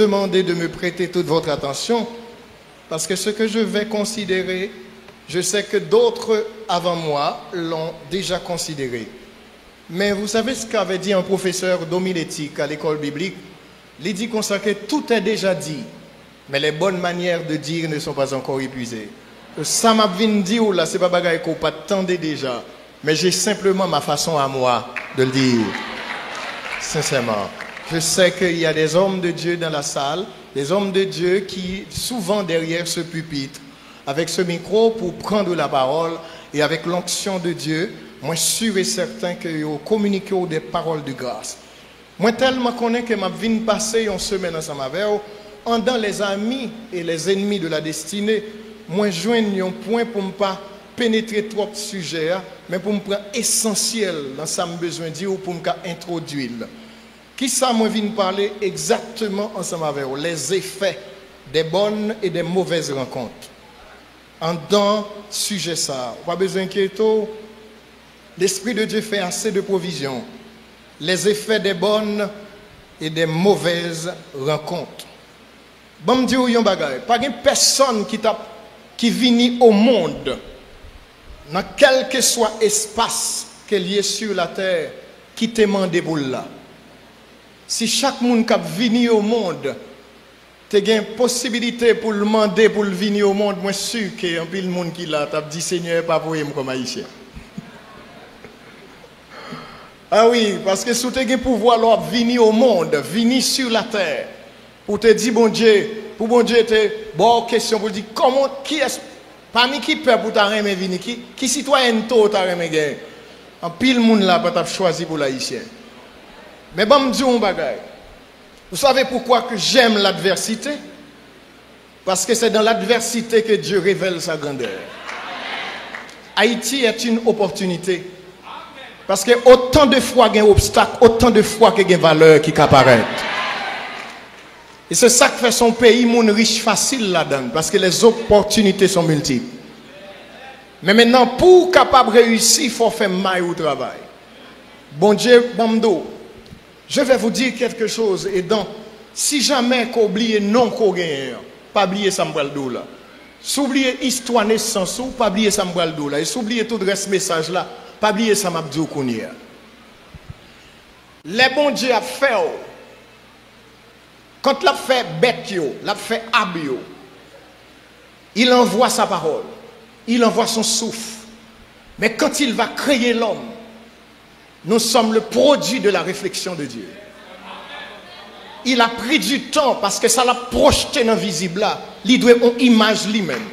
demander de me prêter toute votre attention parce que ce que je vais considérer, je sais que d'autres avant moi l'ont déjà considéré. Mais vous savez ce qu'avait dit un professeur d'homilétique à l'école biblique? Il dit que tout est déjà dit, mais les bonnes manières de dire ne sont pas encore épuisées. Ça m'a dit là, c'est pas bagaille qu'on pas déjà, mais j'ai simplement ma façon à moi de le dire. Sincèrement. Je sais qu'il y a des hommes de Dieu dans la salle, des hommes de Dieu qui, souvent derrière ce pupitre, avec ce micro pour prendre la parole et avec l'onction de Dieu, moi sûr et certain que vous communiquez des paroles de grâce. Moi tellement connais que ma vie passée en semaine ensemble avec vous, en dans les amis et les ennemis de la destinée, moi joigne un point pour ne pas pénétrer trop de sujets, mais pour me prendre essentiel dans ça me besoin de dire pour me introduire. Qui ça moi viens parler exactement ensemble avec vous? Les effets des bonnes et des mauvaises rencontres. En dans sujet ça, pas besoin d'inquiéter l'Esprit de Dieu fait assez de provisions. Les effets des bonnes et des mauvaises rencontres. Bon, me dire un bagage. Pas une personne qui, qui vient au monde, dans quel que soit espace qu'elle y est sur la terre, qui te demande pour là. Si chaque monde qui vient au monde, tu une possibilité pour le demander pour le venir au monde, moi sûr qu'il y a un peu de monde qui l'a, dit Seigneur, pas pour comme haïtien. Ah oui, parce que si tu as le pouvoir de venir au monde, venir sur la terre, pour te dire, bon Dieu, pour bon Dieu, te bonne question pour dire, comment, qui est, parmi qui peut pour t'arrêter venir, qui, qui citoyen tôt t'arrêter En pile monde là, pour choisi pour l'haïtien. Mais bon, un bagage. Vous savez pourquoi que j'aime l'adversité? Parce que c'est dans l'adversité que Dieu révèle sa grandeur. Haïti est une opportunité. Parce que autant de fois qu'il y a un obstacle, autant de fois qu'il y a une valeur qui apparaît. Et c'est ça qui fait son pays mon riche facile là-dedans. Parce que les opportunités sont multiples. Mais maintenant, pour capable réussir, il faut faire maille au travail. Bon Dieu, bon Je vais vous dire quelque chose. Et donc, si jamais qu'on oublie non qu'on pas oublier ça là. S'oublier histoire naissance pas oublier ça là. Et s'oublier tout le message là. Pas oublier m'a dit Les bons dieux a fait quand l'a fait bête l'a fait abio. Il envoie sa parole. Il envoie son souffle. Mais quand il va créer l'homme, nous sommes le produit de la réflexion de Dieu. Il a pris du temps parce que ça l'a projeté dans le visible là. Il doit une image lui-même.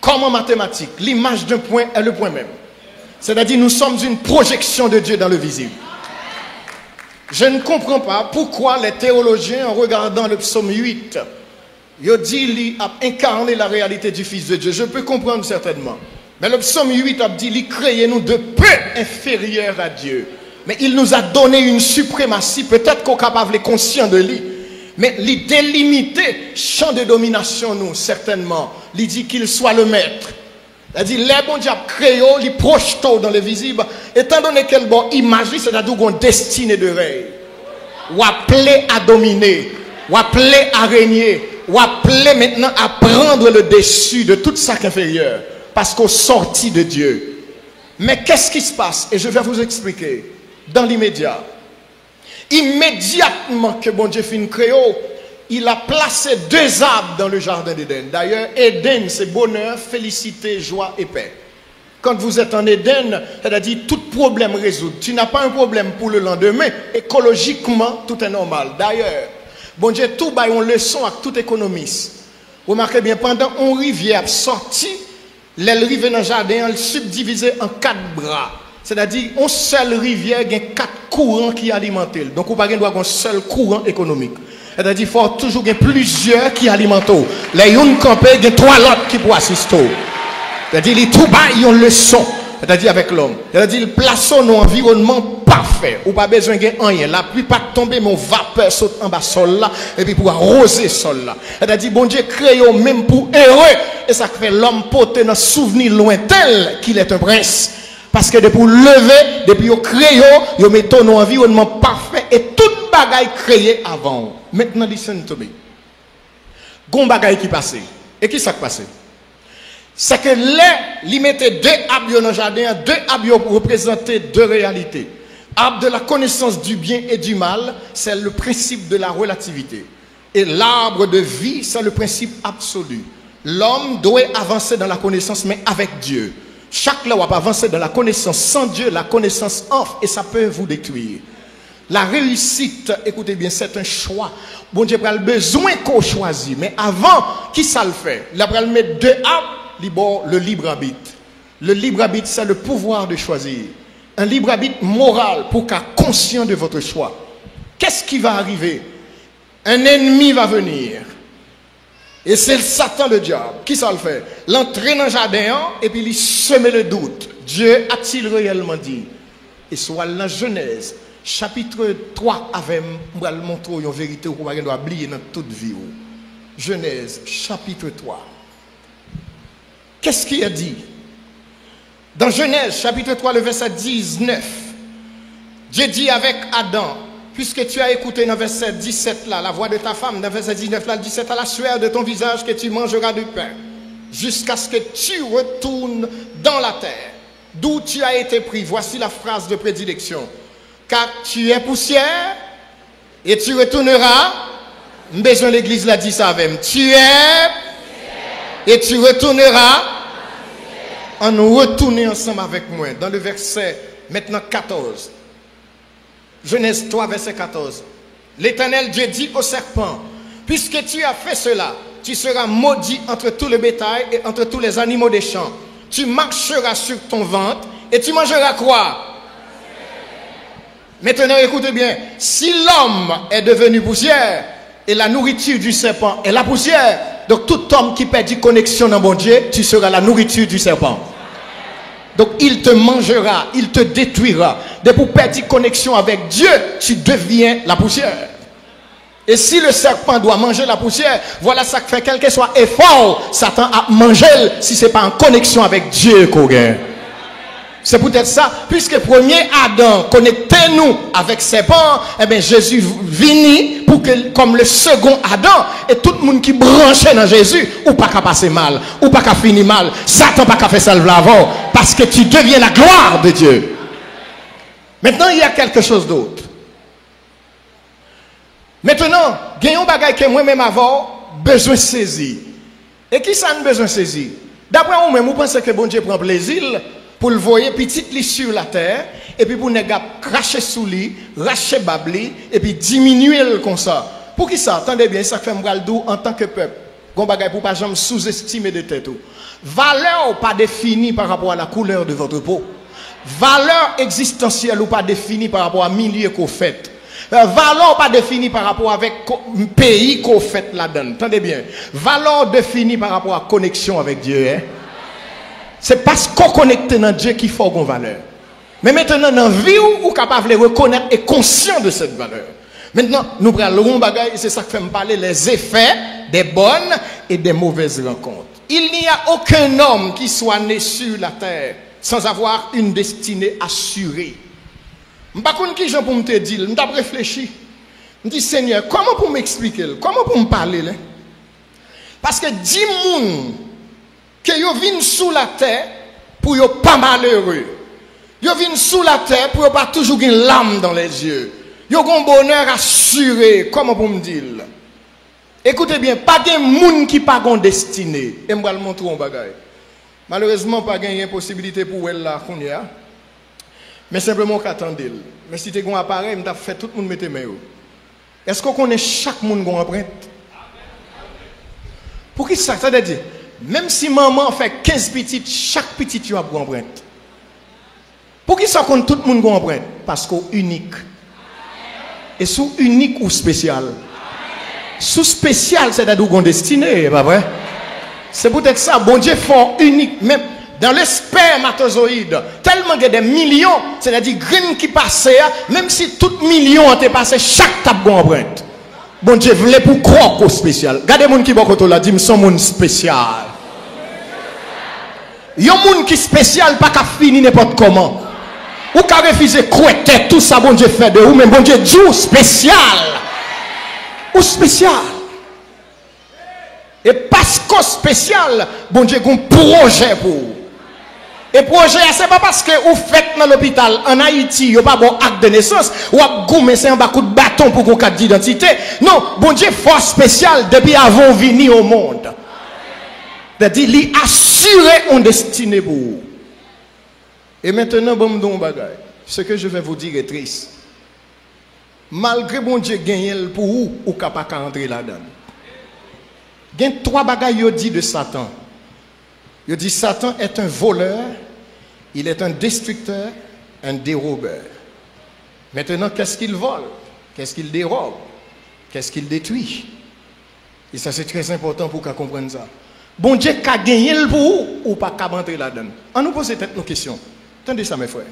Comme en mathématiques, l'image d'un point est le point même. C'est-à-dire nous sommes une projection de Dieu dans le visible. Je ne comprends pas pourquoi les théologiens, en regardant le psaume 8, ils disent qu'il a incarné la réalité du Fils de Dieu. Je peux comprendre certainement. Mais le psaume 8 a dit qu'il créé nous de peu inférieurs à Dieu. Mais il nous a donné une suprématie, peut-être qu'on est capable de conscient de lui. Mais il délimité champ de domination, nous, certainement. Il dit qu'il soit le maître. Il dit, les bons diables créés, les projetés dans le visible, étant donné qu'elle bon image, c'est-à-dire qu'on destinée de règne. Ou appelé à dominer, ou appelé à régner, ou appelé maintenant à prendre le dessus de toute sac inférieur, parce qu'on sortit de Dieu. Mais qu'est-ce qui se passe? Et je vais vous expliquer. Dans l'immédiat, immédiatement que bon Dieu finit créé, il a placé deux arbres dans le jardin d'Éden. D'ailleurs, Éden, c'est bonheur, félicité, joie et paix. Quand vous êtes en Éden, c'est-à-dire tout problème résout. Tu n'as pas un problème pour le lendemain. Écologiquement, tout est normal. D'ailleurs, bon Dieu, tout a une leçon à tout économiste. Remarquez bien, pendant une rivière sortie, l'aile rivière dans le jardin, elle subdivisée en quatre bras. C'est-à-dire, une seule rivière, il y a quatre courants qui alimentent. Donc, on n'a pas un seul courant économique. C'est-à-dire qu'il faut toujours y plusieurs qui alimentent. Les uns campés, il y a trois autres qui pour assister. C'est-à-dire les tout ils ont le son. C'est-à-dire avec l'homme. C'est-à-dire il place un environnement parfait. Ou pas besoin de rien. La pluie pas tomber, mon vapeur saute en bas sol là. Et puis pour arroser sol là. C'est-à-dire, bon Dieu crée même pour heureux. Et ça fait l'homme porter dans souvenir lointain qu'il est un prince. Parce que depuis lever, depuis créé, il met un environnement parfait et tout bagaille créé avant. Maintenant, listen to me. Gon bagaille qui passait. Et qui s'est passé? C'est que les, ils mettaient deux arbres dans le jardin, deux arbres pour représenter deux réalités. Arbre de la connaissance du bien et du mal, c'est le principe de la relativité. Et l'arbre de vie, c'est le principe absolu. L'homme doit avancer dans la connaissance, mais avec Dieu. Chaque loi va avancer dans la connaissance sans Dieu, la connaissance offre et ça peut vous détruire. La réussite, écoutez bien, c'est un choix. Bon Dieu a besoin qu'on choisisse. Mais avant, qui ça le fait? Il a mettre deux arbres, le libre arbitre. Le libre arbitre, c'est le pouvoir de choisir. Un libre arbitre moral pour qu'à conscient de votre choix. Qu'est-ce qui va arriver? Un ennemi va venir. Et c'est le Satan le diable. Qui ça le fait? L'entrer dans le jardin et puis il semer le doute. Dieu a-t-il réellement dit? Et soit la Genèse, chapitre 3, avec moi, le montrer une vérité qu'on doit oublier dans toute vie. Genèse, chapitre 3. Qu'est-ce qu'il a dit? Dans Genèse, chapitre 3, le verset 19, Dieu dit avec Adam, puisque tu as écouté dans verset 17 là, la voix de ta femme, dans verset 19 là, 17 à la sueur de ton visage que tu mangeras du pain, jusqu'à ce que tu retournes dans la terre, d'où tu as été pris. Voici la phrase de prédilection. Car tu es poussière et tu retourneras. Besoin l'église l'a dit ça avec. Tu es et tu retourneras. En nous retourner ensemble avec moi. Dans le verset maintenant 14. Genèse 3, verset 14. L'Éternel Dieu dit au serpent, puisque tu as fait cela, tu seras maudit entre tout le bétail et entre tous les animaux des champs. Tu marcheras sur ton ventre et tu mangeras quoi? Maintenant, écoutez bien, si l'homme est devenu poussière, et la nourriture du serpent est la poussière, donc tout homme qui perd connexion dans mon Dieu, tu seras la nourriture du serpent. Donc il te mangera, il te détruira. Dès pour perdre connexion avec Dieu, tu deviens la poussière. Et si le serpent doit manger la poussière, voilà ça que fait quel que soit effort, Satan a mangé si ce n'est pas en connexion avec Dieu qu'on c'est peut-être ça, puisque premier Adam connectait nous avec ses parents, eh bien Jésus vini pour que, comme le second Adam, et tout le monde qui branchait dans Jésus, ou pas qu'à passer mal, ou pas qu'à finir mal, Satan pas qu'à faire ça avant, parce que tu deviens la gloire de Dieu. Maintenant, il y a quelque chose d'autre. Maintenant, gagnons bagaille que moi-même avant, besoin saisir. Et qui ça a besoin saisir? D'après vous-même, vous pensez que bon Dieu prend plaisir? Pour le voir petit lit sur la terre, et puis pour ne cracher sous lui, racher babli, et puis diminuer le comme ça. Pour qui ça? Attendez bien, ça fait doux en tant que peuple. Gon bagay pour pas jamais sous-estimer de tête. Valeur pas définie par rapport à la couleur de votre peau? Valeur existentielle ou pas définie par rapport à milieu qu'on fait? Euh, valeur pas définie par rapport avec pays qu'on fait là-dedans. Attendez bien. Valeur définie par rapport à connexion avec Dieu. Hein? C'est parce qu'on connecte dans Dieu qu'il faut qu'on valeur. Mais maintenant, dans la vie, est capable de reconnaître et conscient de cette valeur. Maintenant, nous prenons le et c'est ça qui fait me parler les effets des bonnes et des mauvaises rencontres. Il n'y a aucun homme qui soit né sur la terre sans avoir une destinée assurée. Je ne sais pas qui pour me dire, je me réfléchi. Je dis, Seigneur, comment pour m'expliquer? Comment pour me parler Parce que 10 personnes que yo viennent sous la terre pour yo pas malheureux. Yo viennent sous la terre pour yo pas toujours une lame dans les yeux. Yo un bonheur assuré, comment pour me dire? Écoutez bien, pas de monde qui pas gon destinée. Et moi le montrer un bagage. Malheureusement pas une possibilité pour elle là qu'on Mais simplement qu'attendez. Mais si tu as un appareil, je fait tout le monde mettre main. Est-ce qu'on connaît chaque monde qui empreinte? Pour qui ça? Ça veut dire même si maman fait 15 petites, chaque petite a une empreinte. Pour qui ça compte tout le monde empreinte Parce qu'on unique. Et sous unique ou spécial? Sous spécial, c'est-à-dire qu'on destiné, pas vrai? C'est peut-être ça, bon Dieu fort unique. Même dans le spermatozoïde, tellement qu'il y a des millions, c'est-à-dire green qui passent, même si tout million été passé, chaque une empreinte. Bon Dieu voulait pour croire au spécial. Regardez moun qui bokoto là, dit son moun spécial. Yon moun qui spécial pas qu'à finir n'importe comment. Ou qu'à refuser croire tout ça bon Dieu fait de vous mais bon Dieu dit spécial. Ou spécial. Et parce que spécial, bon Dieu a un projet pour vous. Et projet, ce n'est pas parce que vous faites dans l'hôpital en Haïti, vous pas bon acte de naissance, ou vous c'est un coup de bâton pour qu'on carte d'identité. Non, bon Dieu, force spéciale depuis avant venir au monde. C'est-à-dire, il assurer une destinée pour vous. Et maintenant, bon. Ce que je vais vous dire est triste. Malgré bon Dieu gagné pour vous, ou capable d'entrer là-dedans. Il y a trois bagailles dit de Satan. Il dit Satan est un voleur, il est un destructeur, un dérobeur. Maintenant, qu'est-ce qu'il vole? Qu'est-ce qu'il dérobe? Qu'est-ce qu'il détruit? Et ça, c'est très important pour qu'on comprenne ça. Bon Dieu, qu'a gagné pour vous ou pas qu'à rentrer là-dedans On nous pose peut-être nos questions. Attendez ça, mes frères.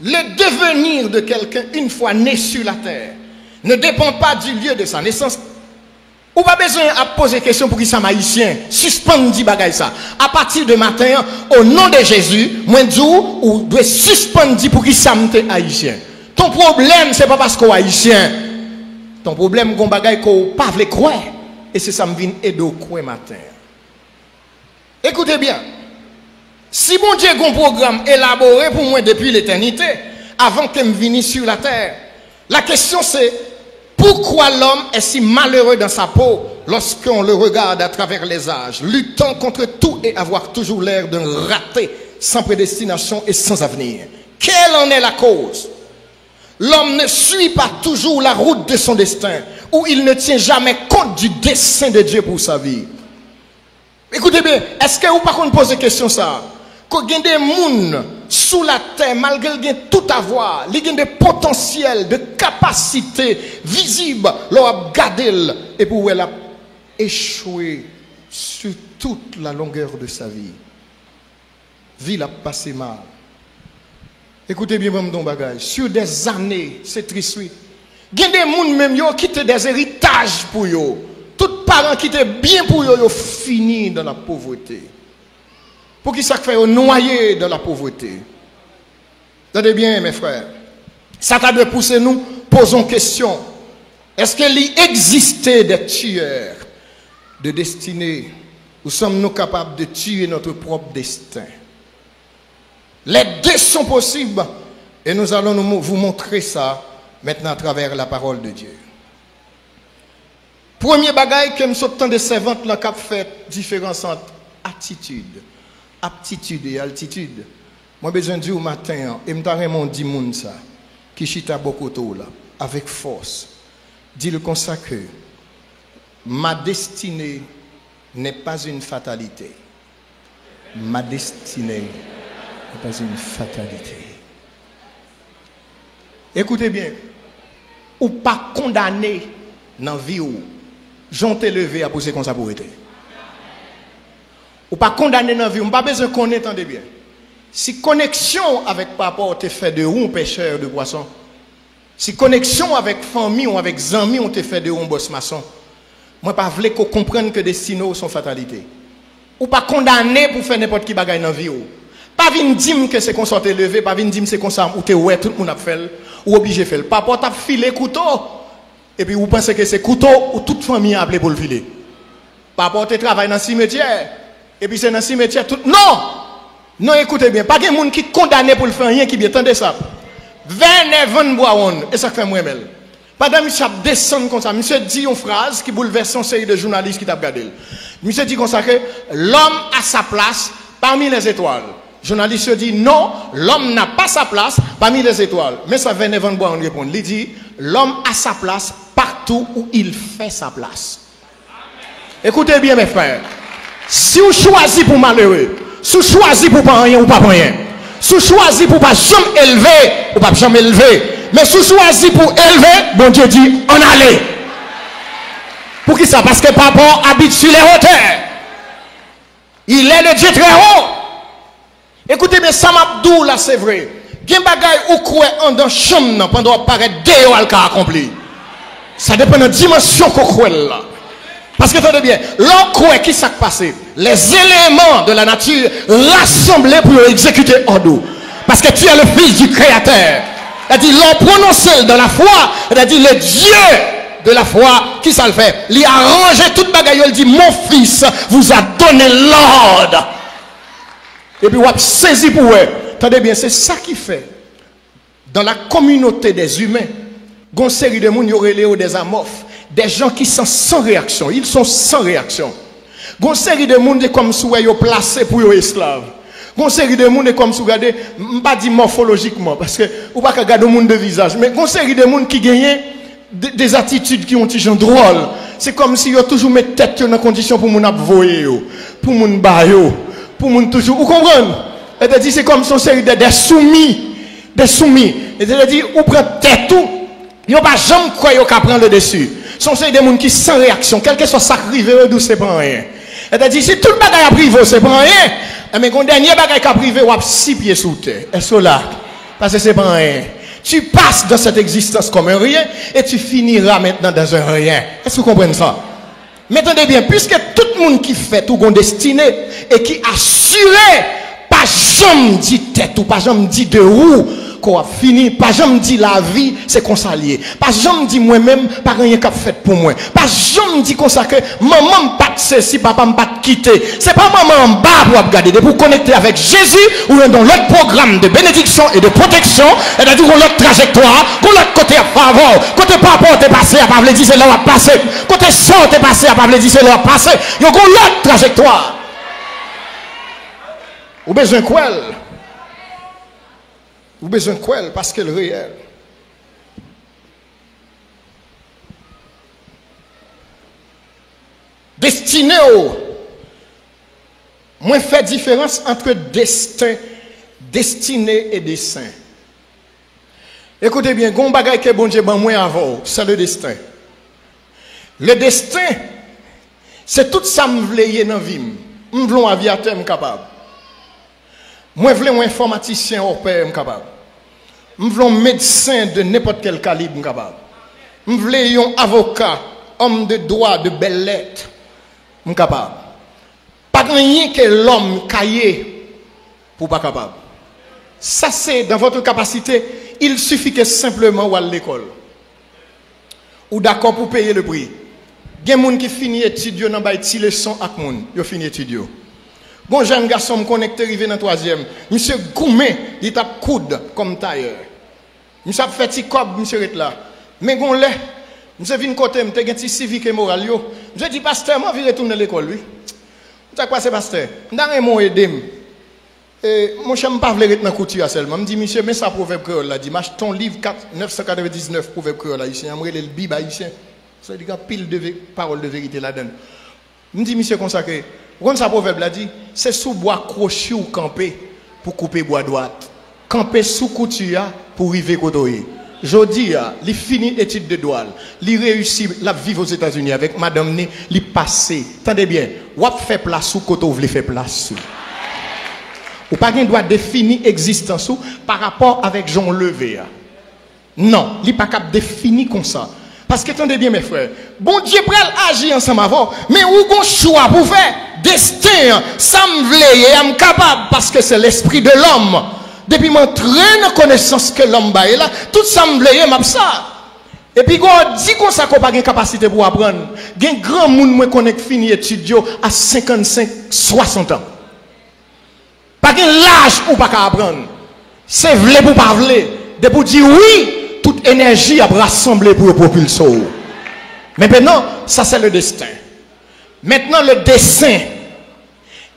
Le devenir de quelqu'un, une fois né sur la terre, ne dépend pas du lieu de sa naissance. Ou pas besoin de poser question pour qui ça haïtien? Suspendre bagay ça. À partir de matin, au nom de Jésus, moi dis ou doit suspendre pour qui ça haïtien. Ton problème c'est pas parce qu'on haïtien. Ton problème qu'on bagay qu'on pas veut croire et c'est ça me vient aider au matin. Écoutez bien. Si mon Dieu a un programme élaboré pour moi depuis l'éternité, avant que je vienne sur la terre, la question c'est pourquoi l'homme est si malheureux dans sa peau lorsqu'on le regarde à travers les âges, luttant contre tout et avoir toujours l'air d'un raté, sans prédestination et sans avenir? Quelle en est la cause? L'homme ne suit pas toujours la route de son destin, ou il ne tient jamais compte du dessein de Dieu pour sa vie. Écoutez bien, est-ce que vous par contre posez question ça? Y a des gens sous la terre, malgré tout avoir, y a des potentiels, de capacités visibles, leur a gardé et pour elle a échoué sur toute la longueur de sa vie. Vie a passé mal. Écoutez bien, mon bagage. Sur des années, c'est triste. Y a des gens même qui ont des héritages pour eux. Tous parents qui étaient bien pour ont fini dans la pauvreté. Pour qui ça fait noyer dans la pauvreté Attendez bien, mes frères. Ça t'a de pousser nous, posons question. Est-ce qu'il existait des tueurs de destinée? Ou sommes-nous capables de tuer notre propre destin? Les deux sont possibles et nous allons vous montrer ça maintenant à travers la parole de Dieu. Premier bagaille que nous sommes de servantes, le cap fait différence entre attitude aptitude et altitude. Moi, besoin de au matin, et je mon dit ça, qui chita beaucoup là, avec force. Dis le consacre, ma destinée n'est pas une fatalité. Ma destinée n'est pas une fatalité. Écoutez bien, ou pas condamné dans la vie où j'ont élevé à poser comme ça pour être. Ou pas condamné dans la vie, on pas besoin de connaître, bien. Si connexion avec papa te fait de ou pêcheur de poisson, si connexion avec famille ou avec amis on te fait de un boss maçon, moi pas voulais qu'on comprenne que des signaux sont fatalité. Ou pas condamné pour faire n'importe qui bagaille dans la vie. Pas venir dire que c'est qu'on soit élevé, pas venir dire c'est comme ça, ou te ouais, tout le monde a fait, ou obligé de faire. Papa t'a filé couteau, et puis vous pensez que c'est couteau ou toute famille a appelé pour le filer. Papa te travaille dans le cimetière, et puis c'est dans le cimetière tout. Non! Non, écoutez bien, pas de monde qui condamné pour le faire rien qui bien. Attendez ça. 29 bois et ça fait belle. Pendant que monsieur descend comme ça, monsieur dit une phrase qui bouleverse son série de journalistes qui t'a regardé. Monsieur dit comme que l'homme a sa place parmi les étoiles. Journaliste dit non, l'homme n'a pas sa place parmi les étoiles. Mais ça 29 bois on répond. Il dit l'homme a sa place partout où il fait sa place. Écoutez bien mes frères. Si vous choisissez pour malheureux, si vous choisissez pour pas rien ou pas rien, si vous choisissez pour pas jamais élever ou pas jamais élever, mais si vous choisissez pour élever, bon Dieu dit, on allait. Pour qui ça? Parce que papa habite sur les hauteurs. Il est le Dieu très haut. Écoutez bien, ça m'a là, c'est vrai. Gen bagay ou quoi en dans chambre pendant apparaître deux al accompli. Ça dépend de la dimension qu'on croit là. Parce que attendez bien, l'encre qui s'est passé, les éléments de la nature rassemblés pour exécuter en. Parce que tu es le fils du Créateur. Il dit, l'on prononce dans la foi. Il dit, le Dieu de la foi, qui ça le fait? Il a arrangé toute bagaille. Il dit, mon fils vous a donné l'ordre. Et puis, on saisi pour eux. Attendez bien, c'est ça qui fait. Dans la communauté des humains, une série de monde, y des amorphes, des gens qui sont sans réaction. Ils sont sans réaction. Une série de monde comme si vous placé pour les esclaves. Une série de monde comme si regardez, pas dit morphologiquement, parce que vous pas regarder le monde de visage, mais une série de monde qui gagnent des attitudes qui ont des gens drôles. C'est comme si vous toujours mis tête dans condition pour mon voyer, pour mon bayo, pour mon toujours. Vous comprenez? C'est comme si une série de soumis. Des soumis. C'est-à-dire, vous prenez tête tout. Vous pas jamais quoi vous prendre le dessus. Ce sont des gens qui sans réaction, quel que soit ça qui arrive, c'est pas rien. C'est-à-dire, si tout le bagage a privé, c'est pas rien. Mais quand le dernier bagage a privé, vous avez six pieds sous terre. Est-ce là? Parce que c'est pas rien. Tu passes dans cette existence comme un rien et tu finiras maintenant dans un rien. Est-ce que vous comprenez ça? Mais attendez bien, puisque tout le monde qui fait tout son destiné et qui assuré, pas jamais dit tête ou pas jamais dit de roue, fini. Pas jamais dit la vie, c'est qu'on s'allie. Pas jamais dit moi-même, pas rien qu'a fait pour moi. Pas jamais dit comme ça que maman pas ceci, papa pas quitter. C'est pas maman en bas pour regarder, de pour connecter avec Jésus ou dans l'autre programme de bénédiction et de protection, et dire l'autre trajectoire, qu'on l'autre côté à faveur, côté papa t'es passé, à pas dire c'est là va passer. Côté sang t'es passé, à pas dire c'est là va passer. Il y a l'autre trajectoire. Ou besoin quoi? Vous avez besoin de quoi Parce qu'elle est réelle. Destiné. Moi, fait différence entre destin, destiné et destin. Écoutez bien, gon bagay que bon Dieu moi avant, c'est le destin. Le destin, c'est tout ça me voulais dans vie. Je veux un aviateur capable. Moi, je veux un informaticien au père capable. Je veux un médecin de n'importe quel calibre capable. Je veux un avocat, homme de droit, de belles lettres. capable. Pas rien que l'homme caillé pour pas capable. Ça c'est dans votre capacité, il suffit que simplement ou à l'école. Ou d'accord pour payer le prix. Il y a des gens qui finissent étudier dans les leçons avec moun, ils finissent étudier. Bon jeune garçon connecté arrivé dans troisième. Monsieur Goumé, il tape coude comme tailleur. Monsieur a fait petit cob, est là. Mais gon lait. Monsieur vient côté, m'te gen petit civique et moral. Monsieur dit pasteur, moi vais retourner à l'école lui. Ça quoi c'est pasteur M'dan mon aider. Et mon chien pas vle dans couture seulement. Me dit monsieur, mais ça proverbe créole là dit, ton livre 4, 999 proverbe créole là ici, amré le Bible haïtien. Ça dit pile de paroles de vérité là-dedans. Me dit monsieur consacré quand ça proverbe l'a dit, c'est sous bois crochet ou camper pour couper bois droite. Camper sous couture pour arriver côté. Jodi, il finit de douane. Il réussit la vivre aux États-Unis avec madame Né, il passé. Tendez bien, ou fait place sous côté ou fait place sous. Ou pas doit définir existence par rapport avec Jean Levé. Non, il n'est pas capable de définir comme ça. Parce que, attendez bien, mes frères, bon Dieu pral agir ensemble avant, mais où qu'on choix pour faire destin, ça me et capable parce que c'est l'esprit de l'homme. Depuis mon train connaissance que l'homme est là, tout ça me m'a ça. Et puis, quand dit qu'on n'a pas de capacité pour apprendre, il y a un grand monde qui fini à 55, 60 ans. Pas de l'âge pour pas apprendre. C'est vrai pour pas vrai. De pour dire oui, toute énergie à rassembler pour propulser. Mais maintenant, ça c'est le destin. Maintenant, le dessin.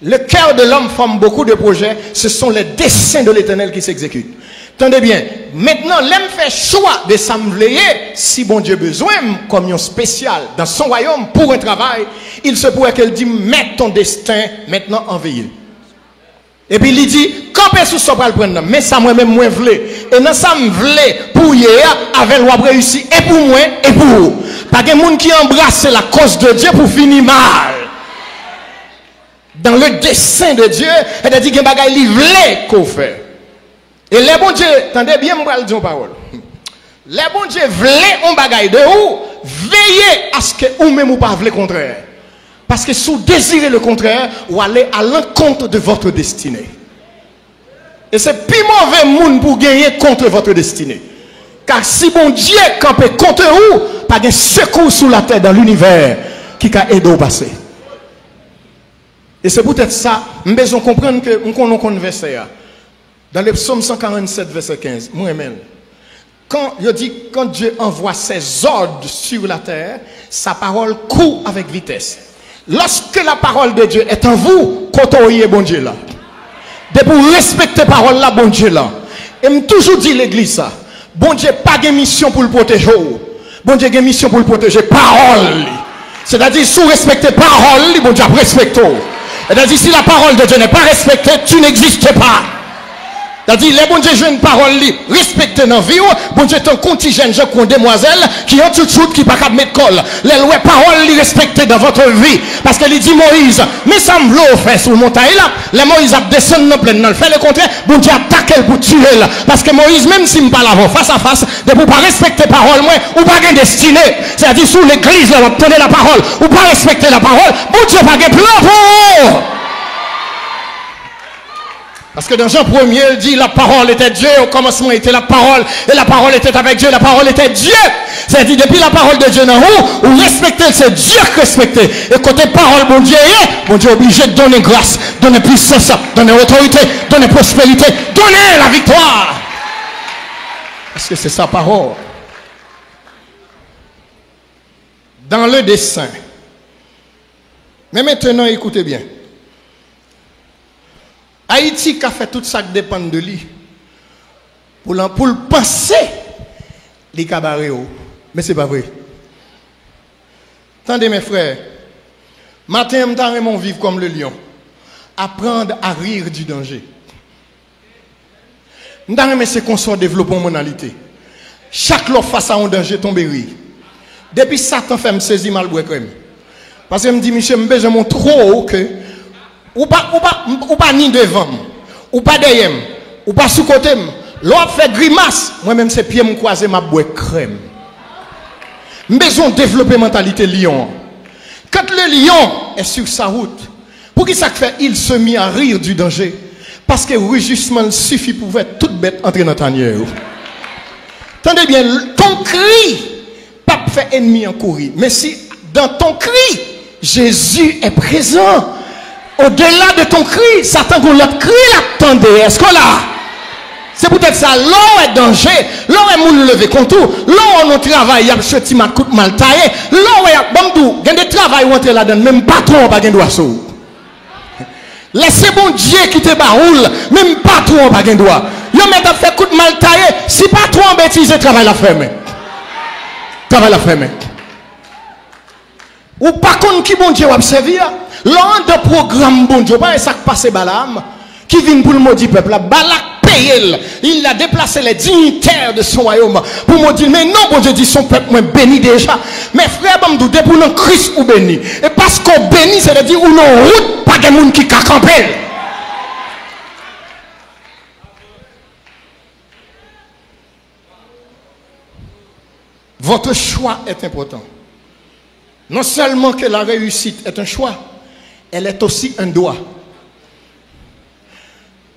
Le cœur de l'homme forme beaucoup de projets. Ce sont les dessins de l'éternel qui s'exécutent. Tendez bien. Maintenant, l'homme fait choix de s'envleyer, si bon Dieu besoin, comme un spécial dans son royaume pour un travail. Il se pourrait qu'elle dise, mets ton destin maintenant en veille. Et puis il dit, campez sous ce le prendre, mais ça moi-même moi. Et dans ça me voulais pour hier, avec loi réussi, et pour moi, et pour vous. Pas de monde qui embrasse la cause de Dieu pour finir mal. Dans le dessein de Dieu, dit qu'il y a des choses qu'on fait. Et les bons Dieu, attendez bien, je vais dire une parole. Les bons Dieu voulaient un bagage de où? Veillez à ce que vous-même ou pas voulez contraire. Parce que si vous désirez le contraire, vous allez à l'encontre de votre destinée. Et c'est plus mauvais monde pour gagner contre votre destinée. Car si bon Dieu campé contre vous, pas de secours sous la terre dans l'univers qui a aidé au passé. Et c'est peut-être ça, nous devons comprendre que nous connaissons verset. Dans le psaume 147, verset 15, moi-même. Quand, il dit, quand Dieu envoie ses ordres sur la terre, sa parole court avec vitesse. Lorsque la parole de Dieu est en vous, côtoyez bon Dieu là. De pour respecter la parole là, bon Dieu là. Et me toujours dit l'église ça. Bon Dieu pas de mission pour le protéger. Bon Dieu a une mission pour le protéger. Parole. C'est-à-dire, si vous respectez parole, bon Dieu respecte. C'est-à-dire, si la parole de Dieu n'est pas respectée, tu n'existes pas. C'est-à-dire, les bon Dieu une parole respectez dans la vie, bon Dieu est un contingent de demoiselles qui ont tout suite qui pas mettre colle. Les lois paroles respectées dans votre vie. Parce qu'elle dit Moïse, mais ça me fait sur montagne là. Les Moïse a descendu dans plein, fait le contraire, bon Dieu attaque pour tuer. Parce que Moïse, même s'il me parle avant, face à face, de vous pas respecter parole, moi, ou pas de destinée. C'est-à-dire, sous l'église, là, vous la parole, ou pas respecter la parole, bon Dieu pas de plan pour parce que dans Jean 1er, il dit la parole était Dieu, au commencement était la parole, et la parole était avec Dieu, la parole était Dieu. C'est-à-dire, depuis la parole de Dieu dans vous, vous respectez, c'est Dieu qui respecte. Et côté parole, bon Dieu, bon Dieu est obligé de donner grâce, donner puissance, donner autorité, donner prospérité, donner la victoire. Parce que c'est sa parole. Dans le dessin. Mais maintenant, écoutez bien. Haïti qui a fait tout ça qui dépend de lui. Pour, pour le penser, les cabarets. Mais ce n'est pas vrai. Attendez mes frères. Matin, je mon vivre comme le lion. Apprendre à rire du danger. Je c'est qu'on soit développer mon monalité. Chaque fois face à un danger, tombe rire. Depuis Satan fait me saisir mal Parce que je me dis, monsieur, je me trop que ou pas, ou pas, ou pas ni devant, ou pas derrière, ou pas sous côté, l'autre fait grimace, moi-même c'est pied me croiser ma boue crème. Besoin développer mentalité lion. Quand le lion est sur sa route, pour qui ça fait Il se mit à rire du danger. Parce que rugissement suffit pour faire toute bête entrer dans ta tanière. Attendez bien, ton cri, pas fait ennemi en courir. Mais si dans ton cri, Jésus est présent, au-delà de ton cri, Satan, qu'on l'autre cri, l'attendait. Est-ce que là? C'est peut-être ça, l'eau est danger, l'eau est moun levé contre tout, l'eau on travail, il y a ce petit coup mal taillé, l'eau est tout, il y a des travail on là-dedans, même patron pas gain droit Laissez bon Dieu qui te baroule, même patron pas gain droit. Yo met fait coup de mal taillé, si patron bêtise, travail la ferme. Travail la ferme. Ou pas contre qui bon Dieu va servir? L'un de programme bon Dieu, pas ça qui passe Balam, qui vient pour le maudit peuple, Balak paye il a déplacé les dignitaires de son royaume pour me dire, mais non, bon Dieu dit son peuple moi béni déjà. Mais frère, bon douter pour nous Christ ou béni. Et parce qu'on bénit, c'est-à-dire ou non route, pas de monde qui campé. Votre choix est important. Non seulement que la réussite est un choix, elle est aussi un droit.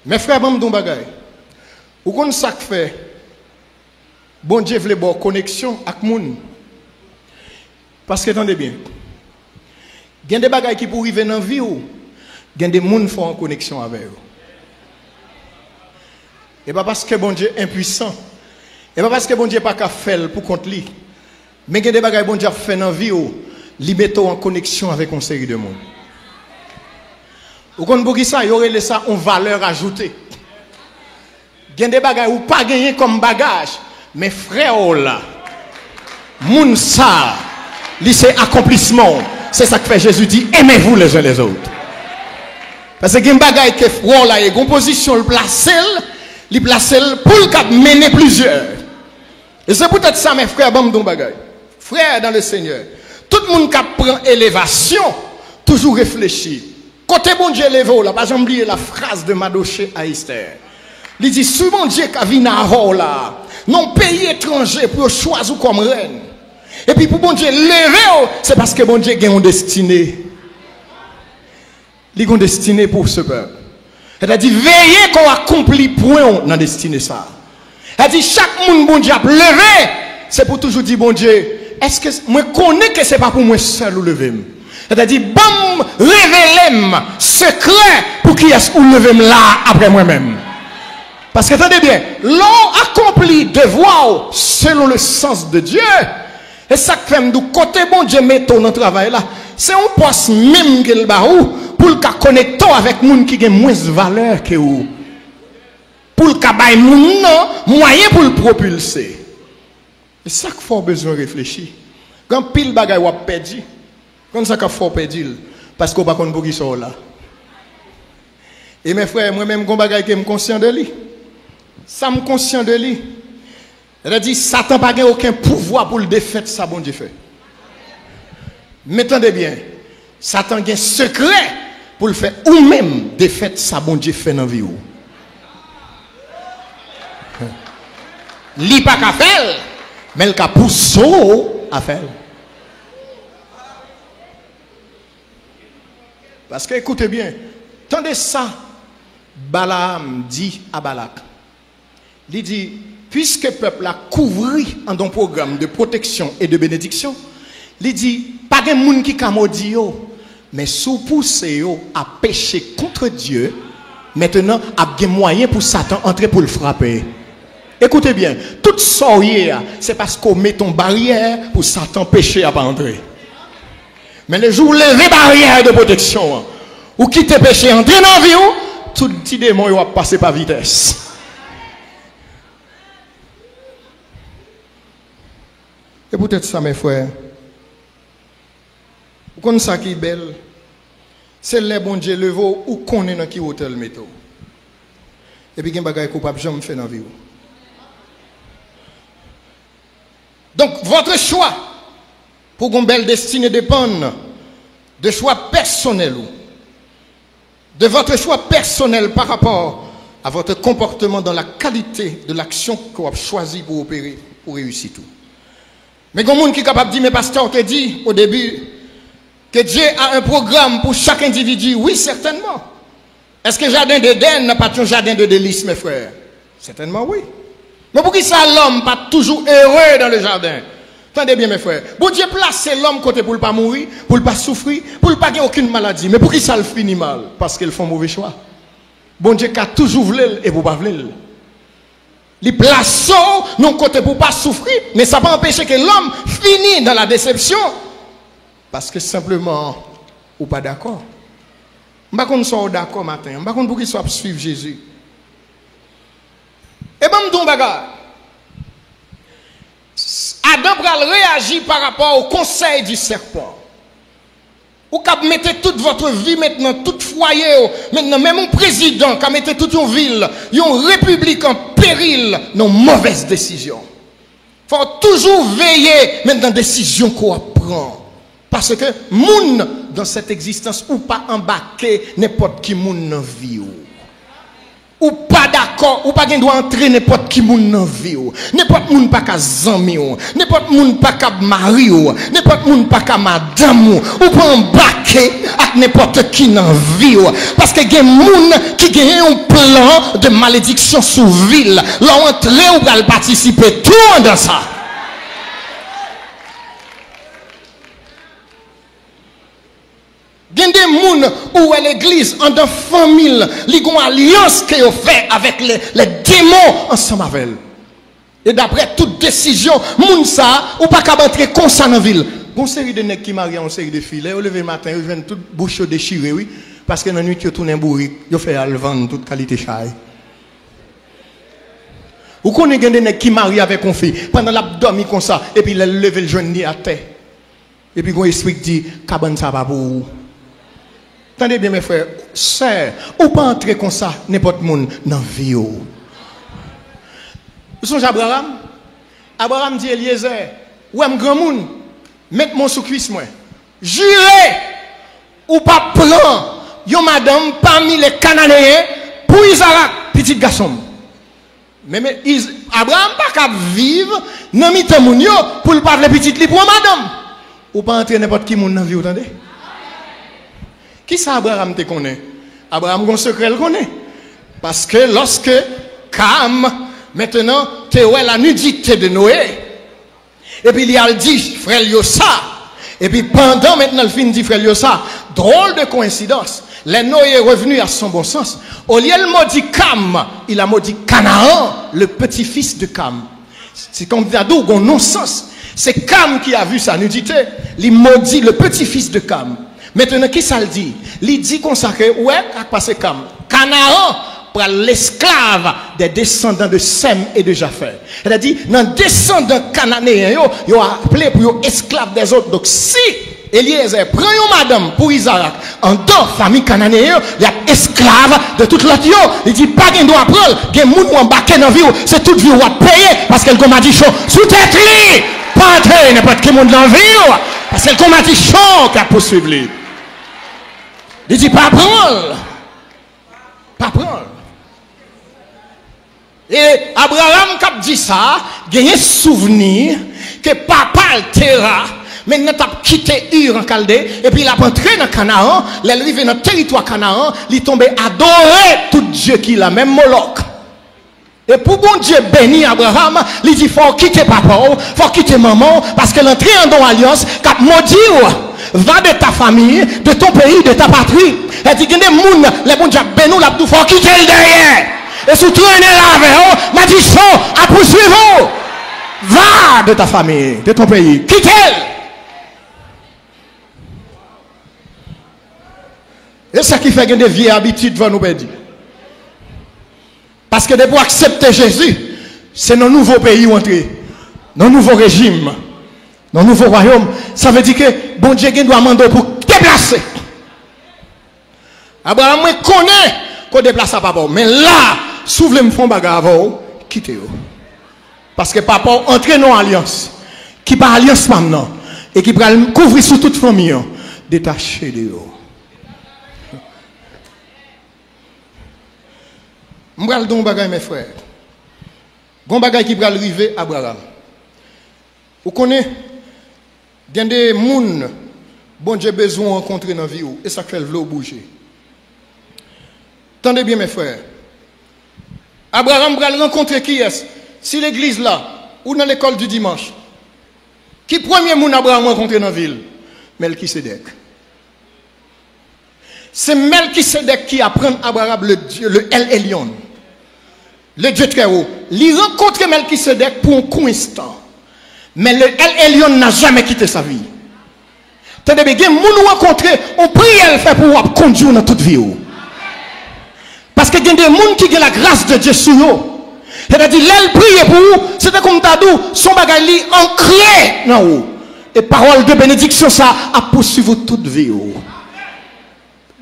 Mes frères, bon bagay. Ou qu'on ça fait bon Dieu veut bonne connexion avec moun. Parce que attendez bien. Il y a des bagages qui pour arriver dans la vie il y a des gens qui font en connexion avec vous. Et pas parce que bon Dieu est impuissant. Et pas parce que bon Dieu pas qu'à faire pour contre lui. Mais il y a des bagages bon Dieu fait dans la vie ou li en connexion avec une série de monde. Vous comprenez ça, il y aurait ça en valeur ajoutée. A des bagages ou pas gagner comme bagage, mais frère oh là, moun ça, c'est accomplissement. C'est ça que fait Jésus dit, aimez-vous les uns les autres. Parce que des bagages que frère là, il y a une position, le placer, il place pour le mener plusieurs. Et c'est peut-être ça, mes frères, bon, bagage. Frère dans le Seigneur. Tout le monde qui prend élévation, toujours réfléchit. Côté bon Dieu élevé, là, pas oublier la phrase de Madoché à Esther. Il dit, si bon Dieu qui vient là, non pays étranger pour choisir comme reine. Et puis pour bon Dieu lever, c'est parce que bon Dieu a une destinée. Il a une destinée pour ce peuple. Dit, veillez qu'on accomplit point dans la destinée ça. Dit, chaque monde, bon Dieu, a levé, c'est pour toujours dire, bon Dieu, est-ce que moi connais que c'est pas pour moi seul ou lever dit, bon, révélez-moi secret pour qui est-ce ou lever là après moi-même. Parce que, attendez bien, l'on accomplit devoir selon le sens de Dieu. Et ça fait du côté bon Dieu met ton travail là. C'est un poste même qu'il barou pour le connecter avec monde qui a moins de valeur que vous. Pour le cas non moyen pour le propulser. Et ça qu'il faut besoin de réfléchir. Quand pile bagay ou perdu, quand ça qu'il faut parce qu'on pas pour qui sont là. Et mes frères, moi-même, quand bagay que je suis conscient de lui. Ça me conscient de lui. Elle a dit, Satan n'a pas aucun pouvoir pour le défaire, ça bon Dieu fait. Mais attendez bien, Satan a un secret pour le faire ou même défaire, ça bon Dieu fait dans la vie. Li pas qu'à faire, mais il a poussé à faire. Parce que écoutez bien, attendez ça, Balaam dit à Balak. Il dit, puisque le peuple a couvert en un programme de protection et de bénédiction, il dit, pas de monde qui a maudit, mais sous à pécher contre Dieu, maintenant, a des moyens pour Satan entrer pour le frapper. Écoutez bien, toute soirée, c'est parce qu'on met une barrière pour Satan pécher à pas entrer. Mais le jour où les barrières de protection, ou quitter péché, entrer dans la vie, tout petit démon va passer par vitesse. Et peut-être ça, mes frères. Vous connaissez qui est belle? C'est les bon Dieu levé ou qu'on est dans qui hôtel métro. Et puis, il y a des choses coupable, jamais fait dans la vie. Donc, votre choix pour une belle destinée dépend de choix personnels. De votre choix personnel par rapport à votre comportement dans la qualité de l'action que vous avez choisi pour opérer, pour réussir tout. Mais il y a qui est capable de dire, mais pasteur, te dit au début que Dieu a un programme pour chaque individu. Oui, certainement. Est-ce que le jardin d'Éden n'a pas un jardin de délices, mes frères? Certainement oui. Mais pour qui ça l'homme pas toujours heureux dans le jardin? Attendez bien mes frères. Bon Dieu place l'homme côté pour ne pas mourir, pour ne pas souffrir, pour ne pas avoir aucune maladie. Mais pour qui ça le finit mal? Parce qu'ils font mauvais choix. Bon Dieu a toujours voulu et pour pas voulu. Les places non côté pour pas souffrir, mais ça pas empêcher que l'homme finisse dans la déception. Parce que simplement, ou pas d'accord. Je ne sais pas d'accord matin. Je ne sais pas pour qu'il soit suivre Jésus. Et bien, je bagarre. Adam va réagir par rapport au conseil du serpent. Ou qu'à mettre toute votre vie maintenant, tout foyer, maintenant même un président qui a mis toute une ville, une république en péril, non mauvaise décision. Il faut toujours veiller maintenant décision qu'on prend. Parce que moun dans cette existence ou pas embarquer n'importe qui moun dans vie ou pas d'accord, ou pas doit entrer n'importe qui moun vie N'importe moun pas ka zami n'importe moun pas ka mari n'importe moun pas ka madame ou, pas embarquer avec n'importe qui dans vie Parce que gen moun qui gagne un plan de malédiction sous ville. Là entrer ou va participer tout dans ça. Il y a des gens où l'église, en de famille, ils ont une alliance ont fait avec les, les démons ensemble avec elle. Et d'après toute décision, moun ça, ou pas qu'à entrer comme ça dans la ville. Une série de nègres qui marient une série de filles, au lever matin, ils viennent tout bouche déchirée, oui. Parce que dans la nuit, ils tournent un bourrique, ils font à vendre toute qualité chai. Ou connaissez des nègres qui marient avec une fille, pendant l'abdomen comme ça, et puis ils lèvent le genou à terre. Et puis, quand esprit dit, cabane ça va pour vous. Attendez bien, mes frères, sœurs, ou pas entrer comme ça, n'importe monde dans la vie. Vous songez Abraham Abraham dit Eliezer, ou un grand monde, mettez mon sous cuisse, moi. Jurez, ou pas prendre, yon madame parmi les Cananéens pour Isaac, petit garçon. Mais, mais Abraham pas qu'à vivre dans le pour le parler petit li pour madame. Ou pas entrer n'importe qui monde dans vie, entendez? Qui ça Abraham te connaît? Abraham a un secret, le connaît. Parce que lorsque Cam, maintenant, tu la nudité de Noé, et puis il a dit, frère et puis pendant maintenant le film dit frère drôle de coïncidence, les Noé est revenu à son bon sens. Au lieu de maudit Cam, il a maudit Canaan, le petit-fils de Cam. C'est comme d'ado, un non-sens. C'est Cam qui a vu sa nudité. Il maudit le petit-fils de Cam. Maintenant, qui ça le dit? Il dit s'arrête, ouais, à passer Cam. Canaan, pour l'esclave des descendants de Sem et de Japhet. Elle a dit, dans descendants cananéens, ils ont appelé pour esclaves des autres. Donc si Eliezer prend une madame pour Isaac en deux familles cananéennes, il y a esclave de toute l'autre. Il dit pas qu'il doit prendre, il y a gens qui embarqué dans la vie, c'est toute vie à payer parce qu'elle m'a dit chaud. Sous tête pas entrer n'importe qui monde dans la vie, parce qu'elle m'a dit chaud qu'à poursuivre. Il dit pas prendre. Et Abraham qui dit ça, il a un souvenir que papa Terra, maintenant a quitté Ur en Chaldée, et puis il a entré dans Canaan, il est arrivé dans le territoire Canaan, il est tombé adoré tout Dieu qui a, même Moloch. Et pour bon Dieu béni Abraham, il dit faut quitter papa, faut quitter maman, parce que l'entrée en don alliance, cap maudit, va de ta famille, de ton pays, de ta patrie. Et dit, y a des gens, les bon Dieu béni, il faut quitter le derrière? Et si tu es là avec m'a dit à poursuivre. Va de ta famille, de ton pays. Quitte-le. Et ça qui fait que des vieilles habitudes vont nous perdre? Parce que pour accepter Jésus, c'est nos nouveau pays où entrer. Dans nouveau régime. Dans le nouveau royaume, ça veut dire que bon Dieu doit demander pour déplacer. Abraham connaît qu'on déplace à papa. Mais là, si vous voulez me faire bagarre avant, quittez-vous. Parce que papa entre dans alliance. Qui par alliance maintenant. Et qui va couvrir sur toute famille. Détachez de vous. Je vais vous dire mes frères. Il y a qui va arriver à Abraham. Vous connaissez il y a des gens bon Dieu besoin de rencontrer dans la vie et ça fait le bouger. Tendez bien mes frères. Abraham va rencontrer qui est Si l'église là, ou dans l'école du dimanche. Qui premier moun Abraham rencontré dans la ville? Melchisedec. C'est Melchisedec qui apprend à Abraham le, Dieu, le El Elion. Le Dieu très haut. Il rencontre Melchisedec pour un instant. Mais le El Elion n'a jamais quitté sa vie. Tendez bien, nous rencontrer, on prie elle fait pour conduire dans toute vie. Parce qu'il y a des gens qui ont la grâce de Dieu sur eux. C'est-à-dire, l'aile prie pour vous, c'était comme t'as dit, son bagage ancré dans vous. Et parole de bénédiction, ça a poursuivi toute vie.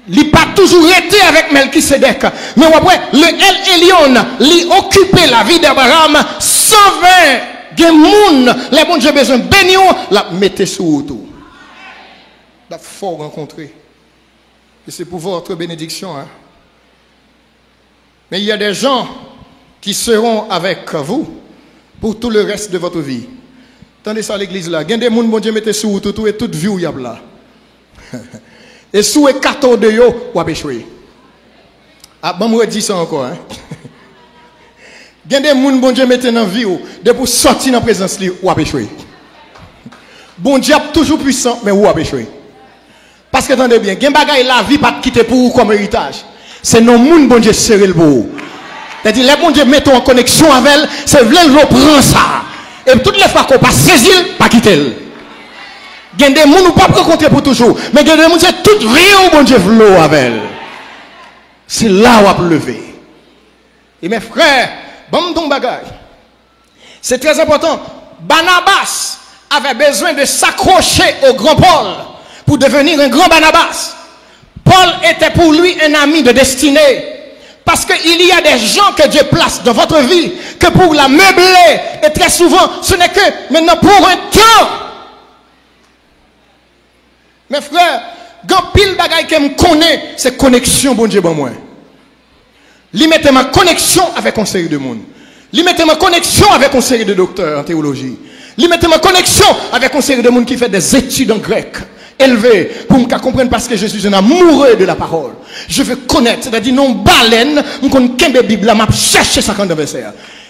Il n'a pas toujours été avec Melchisedec. Mais après, le El Elion, il occupé la vie d'Abraham 120 gens, les bons Dieu besoin bénir, la mettez sous tout. Il faut rencontrer. Et c'est pour votre bénédiction. Hein. Mais il y a des gens qui seront avec vous pour tout le reste de votre vie. Tendez ça à l'église là. Il y a des gens, bon Dieu, mettez sous tout, et toute vie où y a là. et sous et 14 de yo, ou échoué. Ah, bon, moi, dis ça encore. Hein. Il y a des gens, bon Dieu, mettez dans la vie, de pour sortir dans la présence, ou a échoué. Bon Dieu toujours puissant, mais ou a échoué. Parce que attendez bien, il y a la vie pas quitter pour vous comme héritage. C'est nos moun bon Dieu serrer le beau. C'est-à-dire, les bon Dieu mettons en connexion avec elle, c'est vrai le prend ça. Et toutes les fois qu'on passe saisir, pas quitter. A des gens qui pas rencontrer pour toujours. Mais a des gens qui toute vie bon Dieu veut avec elle. C'est là où on lever. Et mes frères, bon bagage. C'est très important. Barnabas avait besoin de s'accrocher au grand Paul pour devenir un grand Barnabas. Paul était pour lui un ami de destinée. Parce qu'il y a des gens que Dieu place dans votre vie que pour la meubler. Et très souvent, ce n'est que maintenant pour un temps. Mes frères, quand pile bagaille que me connaît, c'est connexion, bon Dieu, bon moi. Limiter ma connexion avec un série de monde. Limiter ma connexion avec un série de docteurs en théologie. Limiter ma connexion avec un série de monde qui fait des études en grec élevé pour me comprendre parce que je suis un amoureux de la parole. Je veux connaître, c'est-à-dire non baleine, je connais la Bible, m'a cherché 50 versets.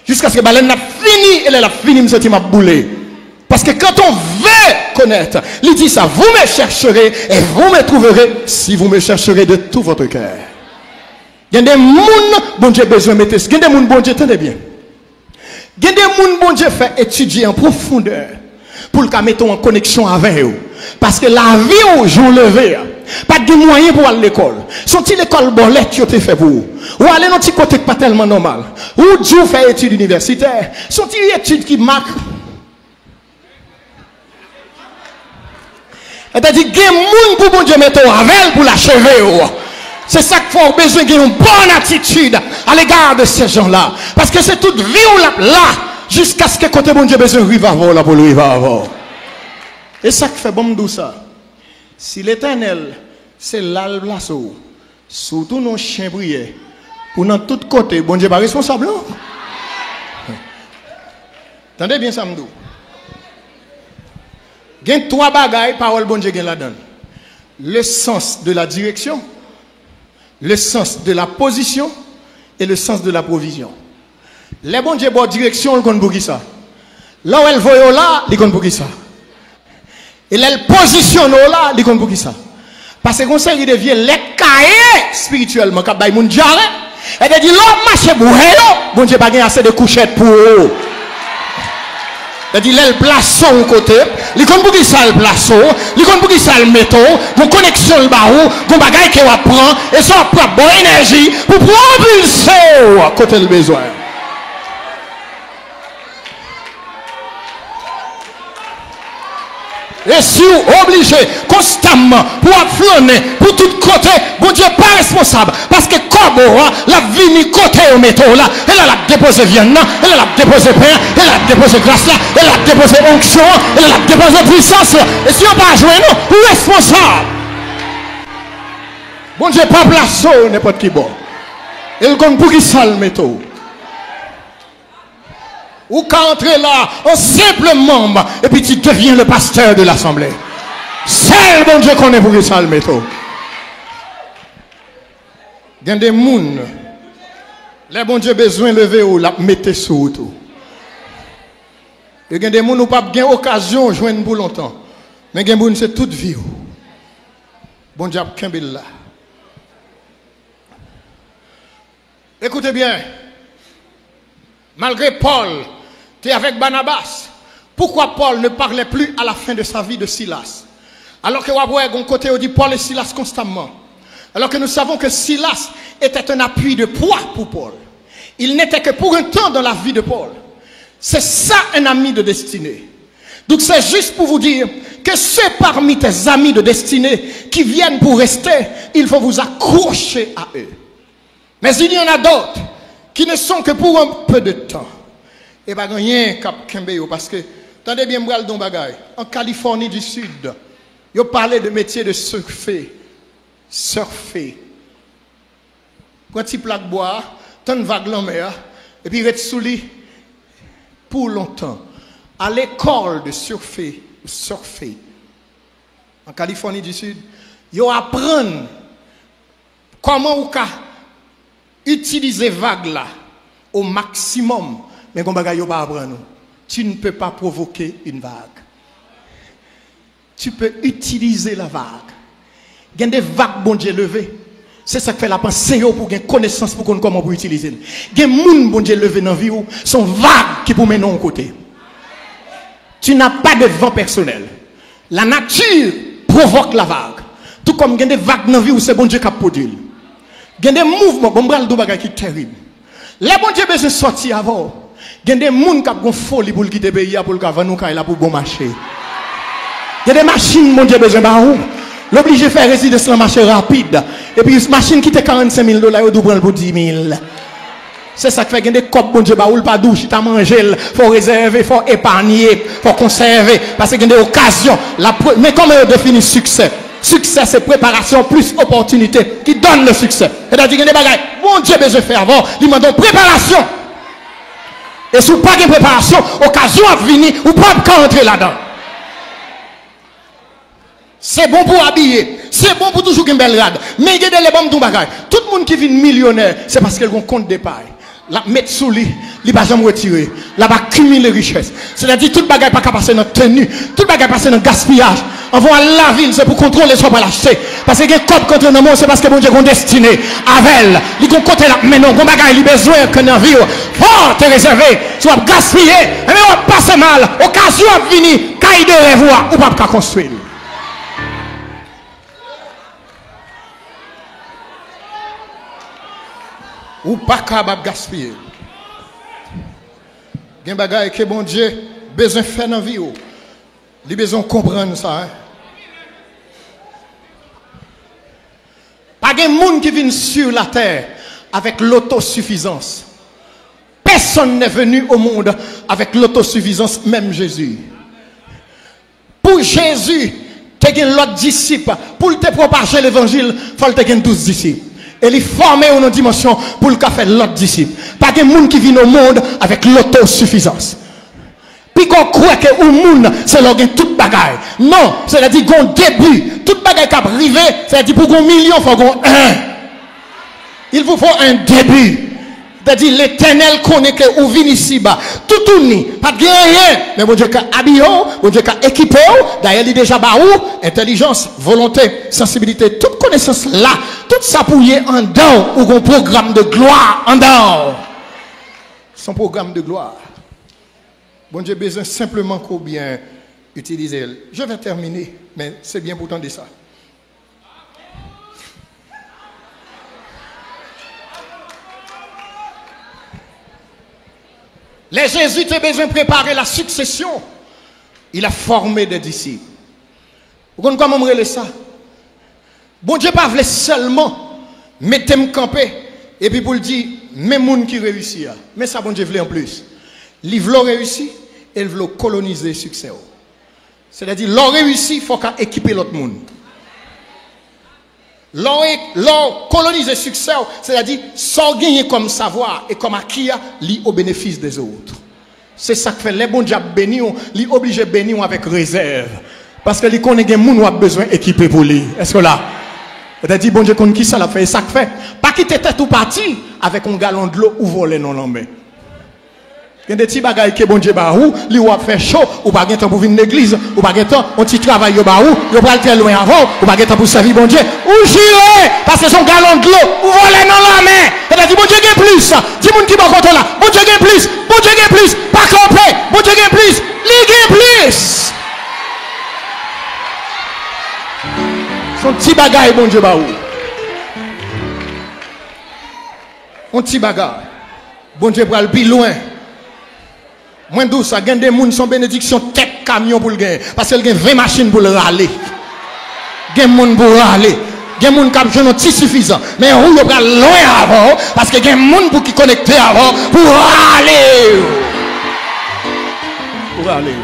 Jusqu'à ce que baleine n'a fini, elle a fini, me sentir m'a boulé. Parce que quand on veut connaître, il dit ça, vous me chercherez et vous me trouverez si vous me chercherez de tout votre cœur. Il y a des gens, bon Dieu, besoin de mettre, il y a des gens, bon Dieu, tenez bien. Il y a des gens, bon Dieu, fait étudier en profondeur pour le mettre en connexion avec eux. Parce que la vie au jour levé, pas de moyens pour aller à l'école. Sont-ils l'école bolette qui fait pour vous? Ou aller dans un côté pas tellement normal? Ou Dieu fait études universitaires? Sont-ils études qui marquent C'est-à-dire, il y a des gens pour bon Dieu mettre avec pour l'achever. C'est ça qu'il faut besoin d'une bonne attitude à l'égard de ces gens-là. Parce que c'est toute vie là, là jusqu'à ce que côté bon Dieu besoin de vivre là pour le vivre Et ça qui fait bon tout ça? Si l'éternel, c'est là surtout nos chiens brillés, pour dans tous côtés, bon Dieu pas responsable. Attendez bien ça, y a trois bagailles, parole bon Dieu là-dedans. Le sens de la direction, le sens de la position et le sens de la provision. Les bon Dieu, bonne direction, ils connaissent pour ça? Là où elle voit là, ils connaissent pour ça? Et elle positionne là, ils connaissent pour ça? Parce que ça, il devient les cahiers spirituellement, quand il y a des gens, et dit, l'homme marche pour bon Dieu, pas assez de couchettes pour eux. Il place son côté, il connaît pour qui ça le place, il connaît pour qui ça le métaux, pour connexion le barreau, bagaille qu'il va prendre, et ça prend bonne énergie pour propulser à côté le besoin. Et si vous obligez constamment pour flâner pour tout côté, bon Dieu pas responsable. Parce que comme la vie ni côté au métaux là, elle a déposé viande, elle a déposé pain, elle a déposé grâce là, elle a déposé onction, elle a déposé puissance Et si on pas jouer nous, vous responsable. Bon Dieu pas placé n'importe qui bon. Il compte pour qui le métaux ou qu'à entrer là en simple membre et puis tu deviens le pasteur de l'assemblée. C'est bon Dieu qu'on est pour ça le métaux. Il y a des gens, les bon Dieu besoin de lever ou la mettre sous tout. Il y a des gens qui n'ont pas occasion de joindre pour longtemps. Mais il y a des gens c'est toute vie. Bon Dieu, là. Écoutez bien. Malgré Paul, tu avec Barnabas. Pourquoi Paul ne parlait plus à la fin de sa vie de Silas? Alors que on côté dit Paul et Silas constamment. Alors que nous savons que Silas était un appui de poids pour Paul. Il n'était que pour un temps dans la vie de Paul. C'est ça un ami de destinée. Donc c'est juste pour vous dire que ceux parmi tes amis de destinée qui viennent pour rester, il faut vous accrocher à eux. Mais il y en a d'autres qui ne sont que pour un peu de temps et pas rien cap parce que attendez bien moi don bagay en Californie du Sud ils parlait de métier de surfer. Surfer. Quand tu plaque bois tant de vagues en mer et puis reste sous lui pour longtemps. À l'école de surfer surfer. En Californie du Sud ils apprennent comment on utiliser vague là au maximum mais comme pas tu ne peux pas provoquer une vague. Tu peux utiliser la vague. Il y a des vagues bon Dieu levées. C'est ça qui fait la pensée pour gagner connaissance pour qu'on comment pour utiliser. Il y a des gens bon Dieu levé dans la vie sont vagues qui pour mener en côté. Tu n'as pas de vent personnel. La nature provoque la vague. Tout comme il y a des vagues dans la vie où c'est bon Dieu qui produit. Il y a des mouvements bon qui est terrible les bon Dieu besoin sortir avant il y a des gens qui ont folie pour quitter le pays pour le nous pour bon marché. Il y a des machines, mon Dieu, besoin de L'obligé de faire résidence dans le marché rapide. Et puis, une machine qui était 45 000 dollars, il doit pour 10 000. C'est ça qui fait qu'il y a des copes, bon Dieu, ou pas douche, il mangé, il faut réserver, il faut épargner, il faut conserver. Parce qu'il y a des occasions. Mais comment on définit succès? Succès, c'est préparation plus opportunité qui donne le succès. C'est-à-dire qu'il y a des bagages. Bon Dieu, besoin de faire avant. Il demande préparation. Et si vous pas de préparation, occasion à venir, vous pas entrer là-dedans. C'est bon pour habiller. C'est bon pour toujours une belle rade. Mais il y a des bonnes tout bagage. Tout le monde qui vit millionnaire, c'est parce qu'elle a un compte d'épargne. La mettre sous lui, il va jamais retirer. La va cumuler richesse. C'est-à-dire tout bagage pas passer dans tenue, tout bagage passer dans gaspillage. On va à la ville, c'est pour contrôler ce qu'on va l'acheter. Parce que les copes contre le monde, c'est parce que bon Dieu a destiné avec elle. Il a côté là, mais non, il a besoin que dans la oh, te réservé, soit gaspillé, mais on passe mal, occasion à venir, caille de rêve, ou pas construire. ou pas capable gaspiller. Il y a des choses que bon Dieu besoin de faire dans la vie. Il a besoin de comprendre ça. Hein? Pas de monde qui vient sur la terre avec l'autosuffisance. Personne n'est venu au monde avec l'autosuffisance, même Jésus. Pour Jésus, tu as l'autre disciple. Pour te propager l'évangile, il faut que tu 12 disciples. Et il formé une dimension pour le faire l'autre disciple. Pas de monde qui vit au monde avec l'autosuffisance. Puis qu'on croit que le monde, c'est là tout bagaille. Non, c'est-à-dire qu'on début, tout bagaille qui a arrivé, c'est-à-dire pour qu'on million, il faut qu'on un. Il vous faut un début. C'est-à-dire l'éternel connaît que vous venez ici bas. Tout tourne, pas de rien. Mais bon Dieu a habillé, bon Dieu a équipé. D'ailleurs, il déjà bas intelligence, volonté, sensibilité, toute connaissance là, tout ça pour y en dedans, ou un programme de gloire en dedans. Son programme de gloire. Bon Dieu besoin simplement qu'on bien utiliser. Je vais terminer, mais c'est bien pourtant de ça. Les Jésuites ont besoin de préparer la succession. Il a formé des disciples. Vous comprenez comment on ça? Bon Dieu pas voulait seulement mettre me camper et puis pour le dire, même monde qui réussit. Hein. Mais ça, bon Dieu voulait en plus. Il veut réussir et il veut coloniser le succès. C'est-à-dire, l'on réussit, il faut équiper l'autre monde. L'on colonise succès, c'est-à-dire, sans gagner comme savoir et comme acquis, li au bénéfice des autres. C'est ça que fait les bons diables bénis, li obligé bénir avec réserve. Parce que les connaît des gens a besoin d'équiper pour lui. Est-ce que là? C'est-à-dire, bon Dieu, qui ça l'a fait, ça fait. Pas quitter tête ou parti avec un galon de l'eau ou voler non l'homme. Il y a des petits bagages que bon Dieu ba ou, li ou fait chaud, ou pas temps pour venir l'église, ou pas temps, on petit travail yo ba ou, yo pas très loin avant, ou pas temps pour servir bon Dieu. Ou jure, parce que son galon de l'eau, ou voler non la main. C'est-à-dire, bon Dieu gagne plus. Dis moun qui va contre là, bon Dieu gagne plus, bon Dieu gagne plus, pas camper, bon Dieu gagne plus, li gagne plus. Son petit bagaille, bon Dieu, bah ou. Un petit bagaille. Bon Dieu, pour aller plus loin. Moins douce, ça gagne des gens sans bénédiction, tête camion pour le gagner. Parce qu'il y a 20 machines pour le râler. Il y a des gens pour râler. Il y a des gens qui ont petit suffisant. Mais on va loin avant. Parce qu'il y a des gens pour qui connecter avant. Pour râler. Pour râler.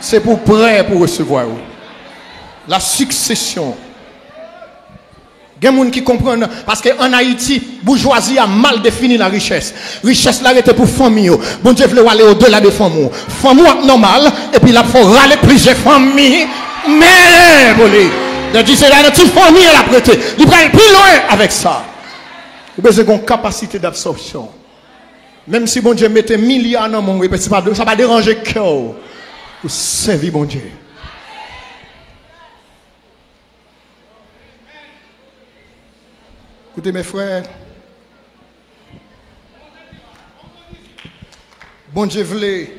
C'est pour prêt pour recevoir la succession. Il y a des gens qui comprennent parce qu'en Haïti, bourgeoisie a mal défini la richesse. Richesse là était pour famille. Bon Dieu voulait aller au-delà des familles. Famille normal et puis là il faut râler plusieurs familles. Mais bon, il c'est la petite famille à la prêter. Il va plus loin avec ça. Vous avez une capacité d'absorption. Même si bon Dieu mettait milliards dans mon monde, ça va déranger le cœur. Pour servir bon Dieu. Écoutez mes frères, bon Dieu voulait,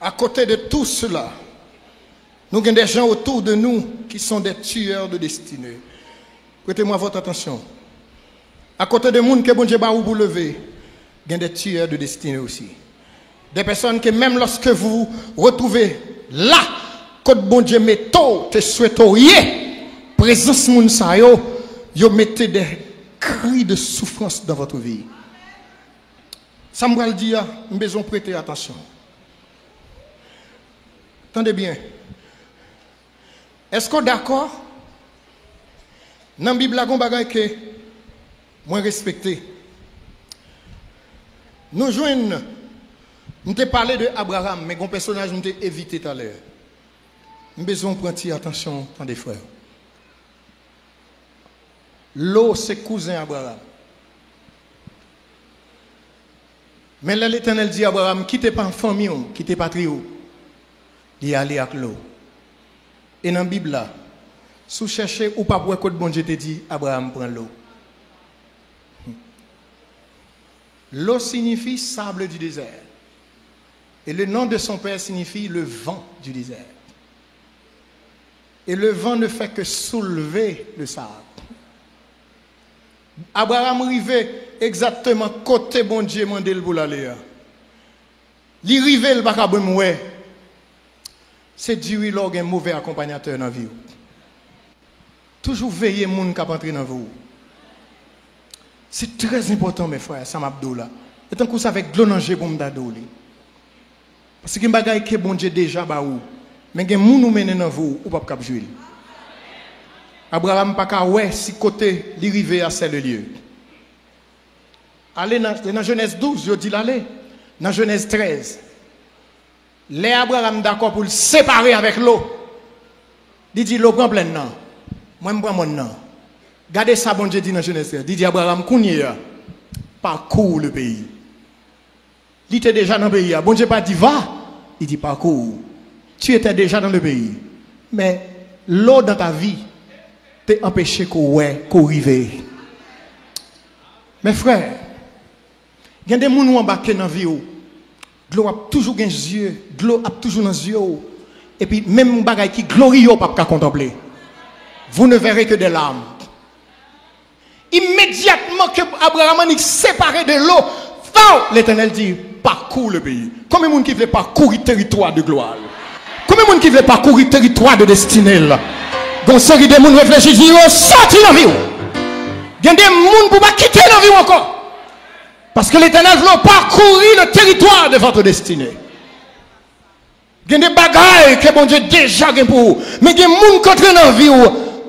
à côté de tout cela, nous avons des gens autour de nous qui sont des tueurs de destinée. Écoutez-moi votre attention. À côté des gens que bon Dieu va vous lever, il y a des tueurs de destinée aussi. Des personnes que même lorsque vous retrouvez là, quand bon Dieu met tôt, te souhaiteriez, présence moun sa vous mettez des cris de souffrance dans votre vie. Ça me dit, nous besoin prêter attention. Attendez bien. Est-ce qu'on est d'accord? Dans la Bible, il y a que moi respecté. Nous jouons, nous avons parlé de Abraham, mais un personnage nous avons évité tout à l'heure. Nous besoin prendre attention des frères. L'eau, c'est cousin Abraham. Mais là, l'Éternel dit à Abraham, quittez pas famille, quittez pas trio. Il aller avec l'eau. Et dans la Bible, là, si vous cherchez ou pas pour que bon Dieu te dit, Abraham prend l'eau. L'eau signifie sable du désert. Et le nom de son père signifie le vent du désert. Et le vent ne fait que soulever le sable. Abraham arrivait exactement côté bon Dieu mandé pour l'aller. Il arrivait le bac C'est Dieu qui un mauvais accompagnateur dans la vie. Toujours veiller moun qui entrer dans vous. C'est très important mes frères, ça m'a là. Et tant que vous avec de l'eau pour me Parce que bagay que bon Dieu déjà ba ou. Mais gen moun ou mène dans vous ou pas cap jouer. Abraham pas ka ouais si côté li rivé à le lieu. Allez dans, Genèse 12, je dis l'aller. Dans Genèse 13. Les Abraham d'accord pour le séparer avec l'eau. Il dit l'eau prend plein non. Moi je prends mon nom. Gardez ça bon Dieu dit dans Genèse 13. Il dit Abraham kounye parcours le pays. Il était déjà dans le pays. Bon Dieu pas dit va. Il dit parcours tu étais déjà dans le pays. Mais l'eau dans ta vie t'a empêché qu'on ouais, qu'on Mes frères, il y a des gens qui ont dans la vie. L'eau a toujours des yeux, de l'eau a toujours dans les yeux. Et puis, même les qui glorieux, pas contempler. Vous ne verrez que des larmes. Immédiatement que Abraham est séparé de l'eau, l'éternel dit parcours le pays. Combien de gens qui veulent parcourir territoire de gloire Combien de monde qui veut parcourir territoire de destinée Donc, série de gens réfléchissent, ils vont sortir dans la vie. Il y a des gens qui ne pas quitter la vie encore. Parce que l'éternel veut parcourir le territoire de votre destinée. Il y a des bagailles que bon Dieu déjà pour vous. Mais il y a des gens qui dans la vie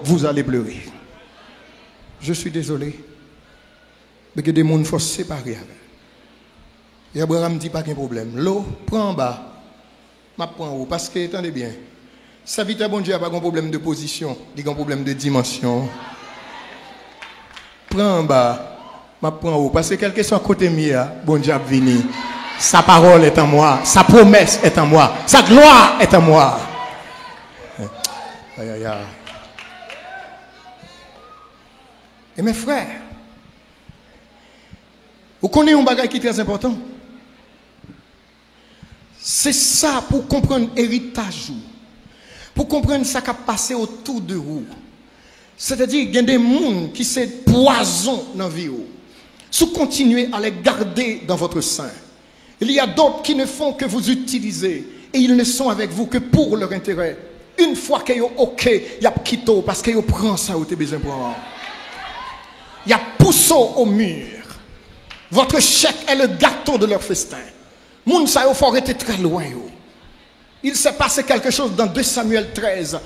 vous allez pleurer. Je suis désolé. Mais il y a des gens qu'il faut séparer. Et Abraham dit pas qu'un problème. L'eau, prend en bas ma haut. Parce que, attendez bien, vie, bon Dieu, n'a pas un problème de position, il a un problème de dimension. Prends en bas, ma haut. Parce que quel que soit côté mien, bon Dieu a venu. Sa parole est en moi, sa promesse est en moi, sa gloire est en moi. Aïe, aïe, aïe. Et mes frères, vous connaissez un bagage qui est très important? C'est ça pour comprendre l'héritage. Pour comprendre ce qui a passé autour de vous. C'est-à-dire qu'il y a des gens qui sont poison dans la vie. Si vous continuez à les garder dans votre sein, il y a d'autres qui ne font que vous utiliser. Et ils ne sont avec vous que pour leur intérêt. Une fois qu'ils sont OK, il y a quitté parce qu'ils prennent ça tu besoin pour Il y a poussé au mur. Votre chèque est le gâteau de leur festin. Fort était très loin. Il s'est passé quelque chose dans 2 Samuel 13,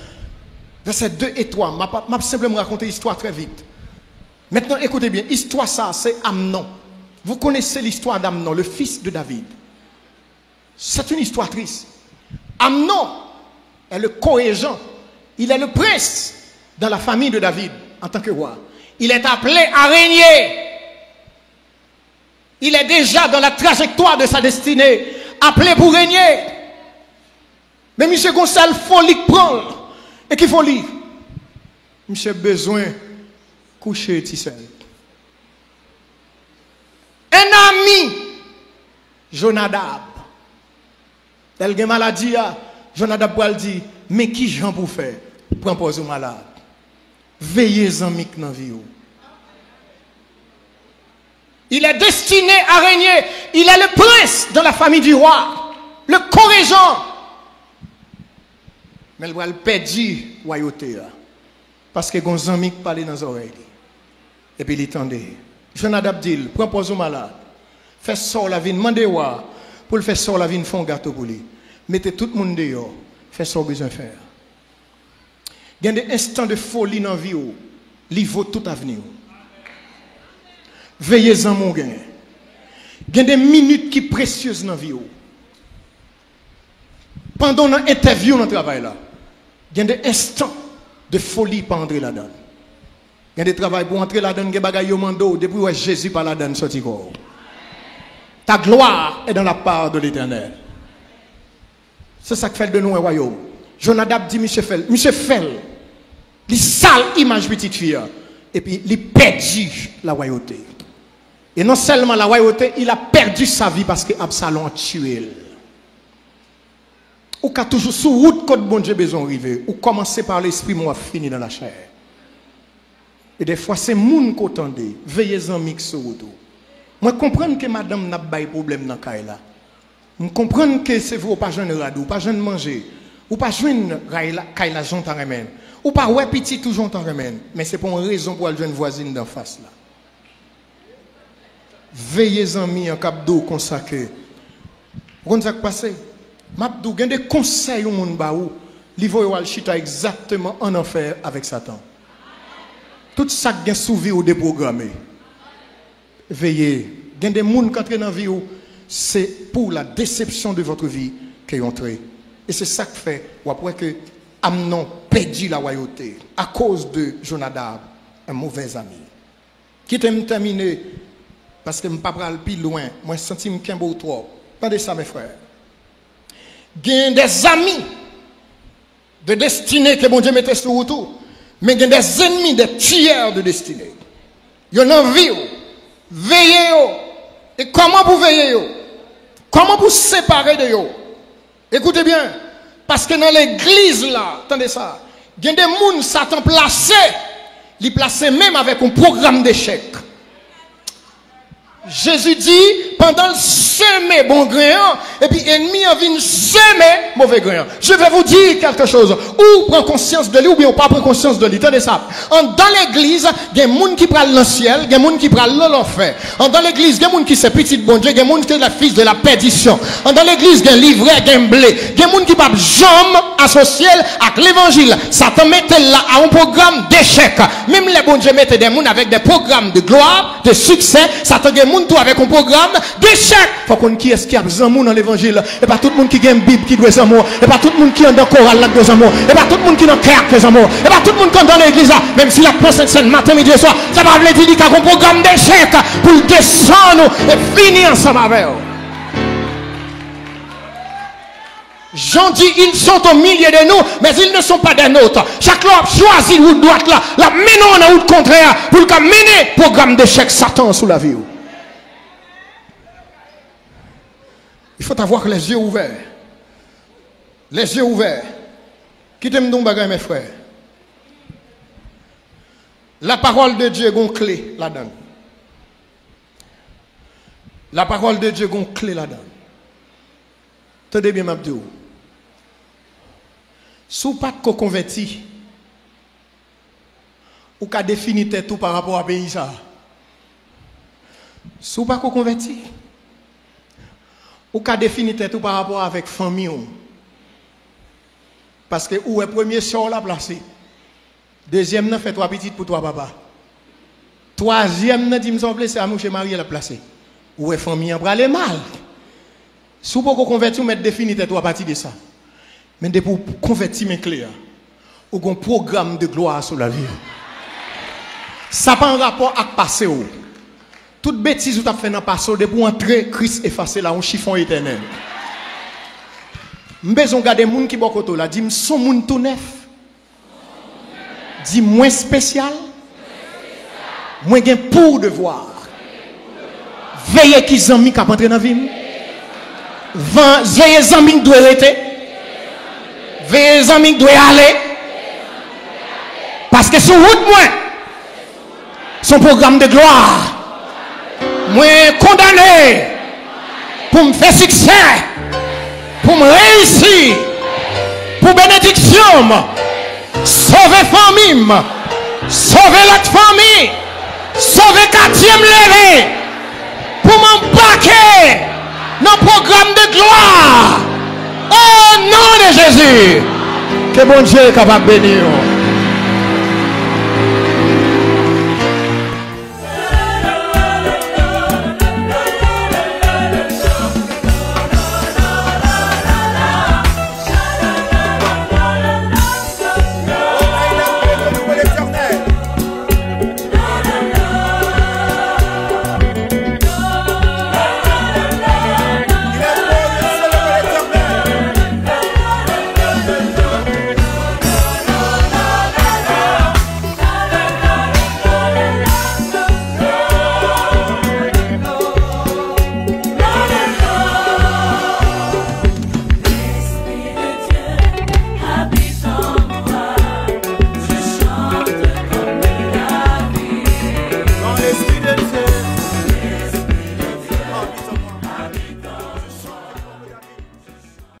versets 2 et 3. Je vais simplement raconter l'histoire très vite. Maintenant, écoutez bien, histoire ça, c'est Amnon. Vous connaissez l'histoire d'Amnon, le fils de David. C'est une histoire triste. Amnon est le co-régent. Il est le prince dans la famille de David en tant que roi. Il est appelé à régner il est déjà dans la trajectoire de sa destinée, appelé pour régner. Mais M. Gonçalves, folie prendre. Et qu'il faut lire? Monsieur besoin coucher Tissel. Un ami, Jonadab. A maladie, Jonadab pour dire, mais qui j'en pour faire? Prends pause malade. Veillez en mic dans vie. Il est destiné à régner. Il est le prince de la famille du roi, le corrigant. Mais il va perdre royauté. Parce que les amis parlent dans les oreilles. Et puis il attendait. Jonadab dit, prends pose au malade. Fais sort la vie, demandez pour le faire sort la vie, font un gâteau pour lui. Mettez tout le monde dehors. Fais ce besoin faire. Il y a des instants de folie dans la vie. Il vaut tout avenir. Veillez-en, mon gars. Il y a des minutes qui sont précieuses dans la vie. Pendant l'interview, dans le travail là, Il y a des instants de folie pour entrer là-dedans. Il y a des travail pour entrer là-dedans, il y a des bagailles mando depuis où Jésus par là-dedans sorti corps? Ta gloire est dans la part de l'éternel. C'est ça qui fait de nous un royaume. Jonadab dit, Monsieur Fell, Monsieur Fell, les sales images petite fille, et puis il perdu la royauté. Et non seulement la royauté, il a perdu sa vie parce que Absalom a tué. Ou qu'a toujours sous route quand bon Dieu besoin arriver, ou commencer par l'esprit, moi fini dans la chair. Et des fois, c'est moun qu'attendez, veillez en mix sur route. Moi, comprends que madame n'a pas de problème dans le là. Je comprends que c'est vous, pas jeune radou, pas jeune manger, ou pas jeune kaila jontan remen, ou pas ouais petit tout jontan remen, mais c'est pour une raison pour aller jeune voisine d'en face là. Veillez en mi en cap d'eau consacré. Vous qui passe? Mabdou, il y a des conseils au monde baou, chita exactement en enfer avec Satan. Tout ça qui est sous ou déprogrammé. Veillez. Il y a des gens qui entrent dans la vie, c'est pour la déception de votre vie qu'ils entré. Et c'est ça qui fait, ou après que Amnon perdu la royauté à cause de Jonadab, un mauvais ami. Qui t'aime terminer, parce que je ne pas plus loin, moi je sens que beau trop. Pendez ça, mes frères. A des amis de destinée que mon Dieu mettait sur tout, mais a des ennemis, des tueurs de destinée. Il y a une envie, veillez. Et comment vous veillez Comment vous séparer de eux Écoutez bien, parce que dans l'église là, attendez ça, il y a des gens Satan placé, il placé même avec un programme d'échec. Jésus dit, pendant semer bon grain, et puis ennemi a venu semer mauvais grain. Je vais vous dire quelque chose. Ou prend conscience de lui, ou bien pas prend conscience de lui. Tenez ça. Dans l'église, il y a des gens qui prennent le ciel, il y a des gens qui prennent l'enfer. Dans l'église, il y a des gens qui sont petits bon Dieu, il y a des gens qui sont la fils de la perdition. Dans l'église, il y a un livret, il y a un blé. Il y a des gens qui ne peuvent jamais associer avec l'évangile. Satan mettait là à un programme d'échec. Même les bon Dieu mettaient des gens avec des programmes de gloire, de succès. Satan des gens avec un programme d'échec. Faut qu'on qui est-ce qui a besoin dans l'évangile? Et pas tout le monde qui a une Bible qui doit amour. Et pas tout le monde qui est dans le choral là doit amour. Et pas tout le monde qui est dans le cœur qui amour. Et pas tout le monde qui est dans l'église. Même si la pensée scène matin, midi et soir. Ça va dire qu'il y a un programme d'échec pour descendre et finir ensemble avec eux. Jean dit, ils sont au milieu de nous, mais ils ne sont pas des nôtres. Chaque loi choisit où doit là, la menons en route contraire pour mener programme d'échec Satan sous la vie. Il faut avoir les yeux ouverts. Les yeux ouverts. Qui t'aime donc mes frères? La parole de Dieu est clé là-dedans. La parole de Dieu est clé là-dedans. Tenez bien, Mabdou. Si vous pas converti, ou qu'à définir tout par rapport à pays ça. Si vous pas converti, ou qu'à définir tout par rapport avec famille. Parce que où est premier sort la placé. Deuxième fait trois petites pour toi papa. Troisième dit me c'est à mon mari la placé. Où est famille? En aller mal. Si vous pouvez convertir, mettre définir tout à partir de ça. Mais pour convertir mes clés, ou un programme de gloire sur la vie. Ça n'a pas un rapport avec le passé. Toute bêtise que tu as fait dans le passé, pour entrer, Christ effacer là, un chiffon éternel. Je besoin regarder les gens qui sont côté là, dis son monde tout neuf. Dis moins spécial. Moins gain pour devoir. Veillez qui zami qui entrer dans la vie. Veillez zami qui doit arrêter. Veillez amis qui doit aller. Parce que sur route moi, son programme de gloire, moi condamné pour me faire succès, pour me réussir, pour bénédiction, sauver famille, sauver l'autre famille, sauver quatrième levé, pour m'embarquer dans le programme de gloire. Au nom de Jésus. Que bon Dieu est capable de bénir.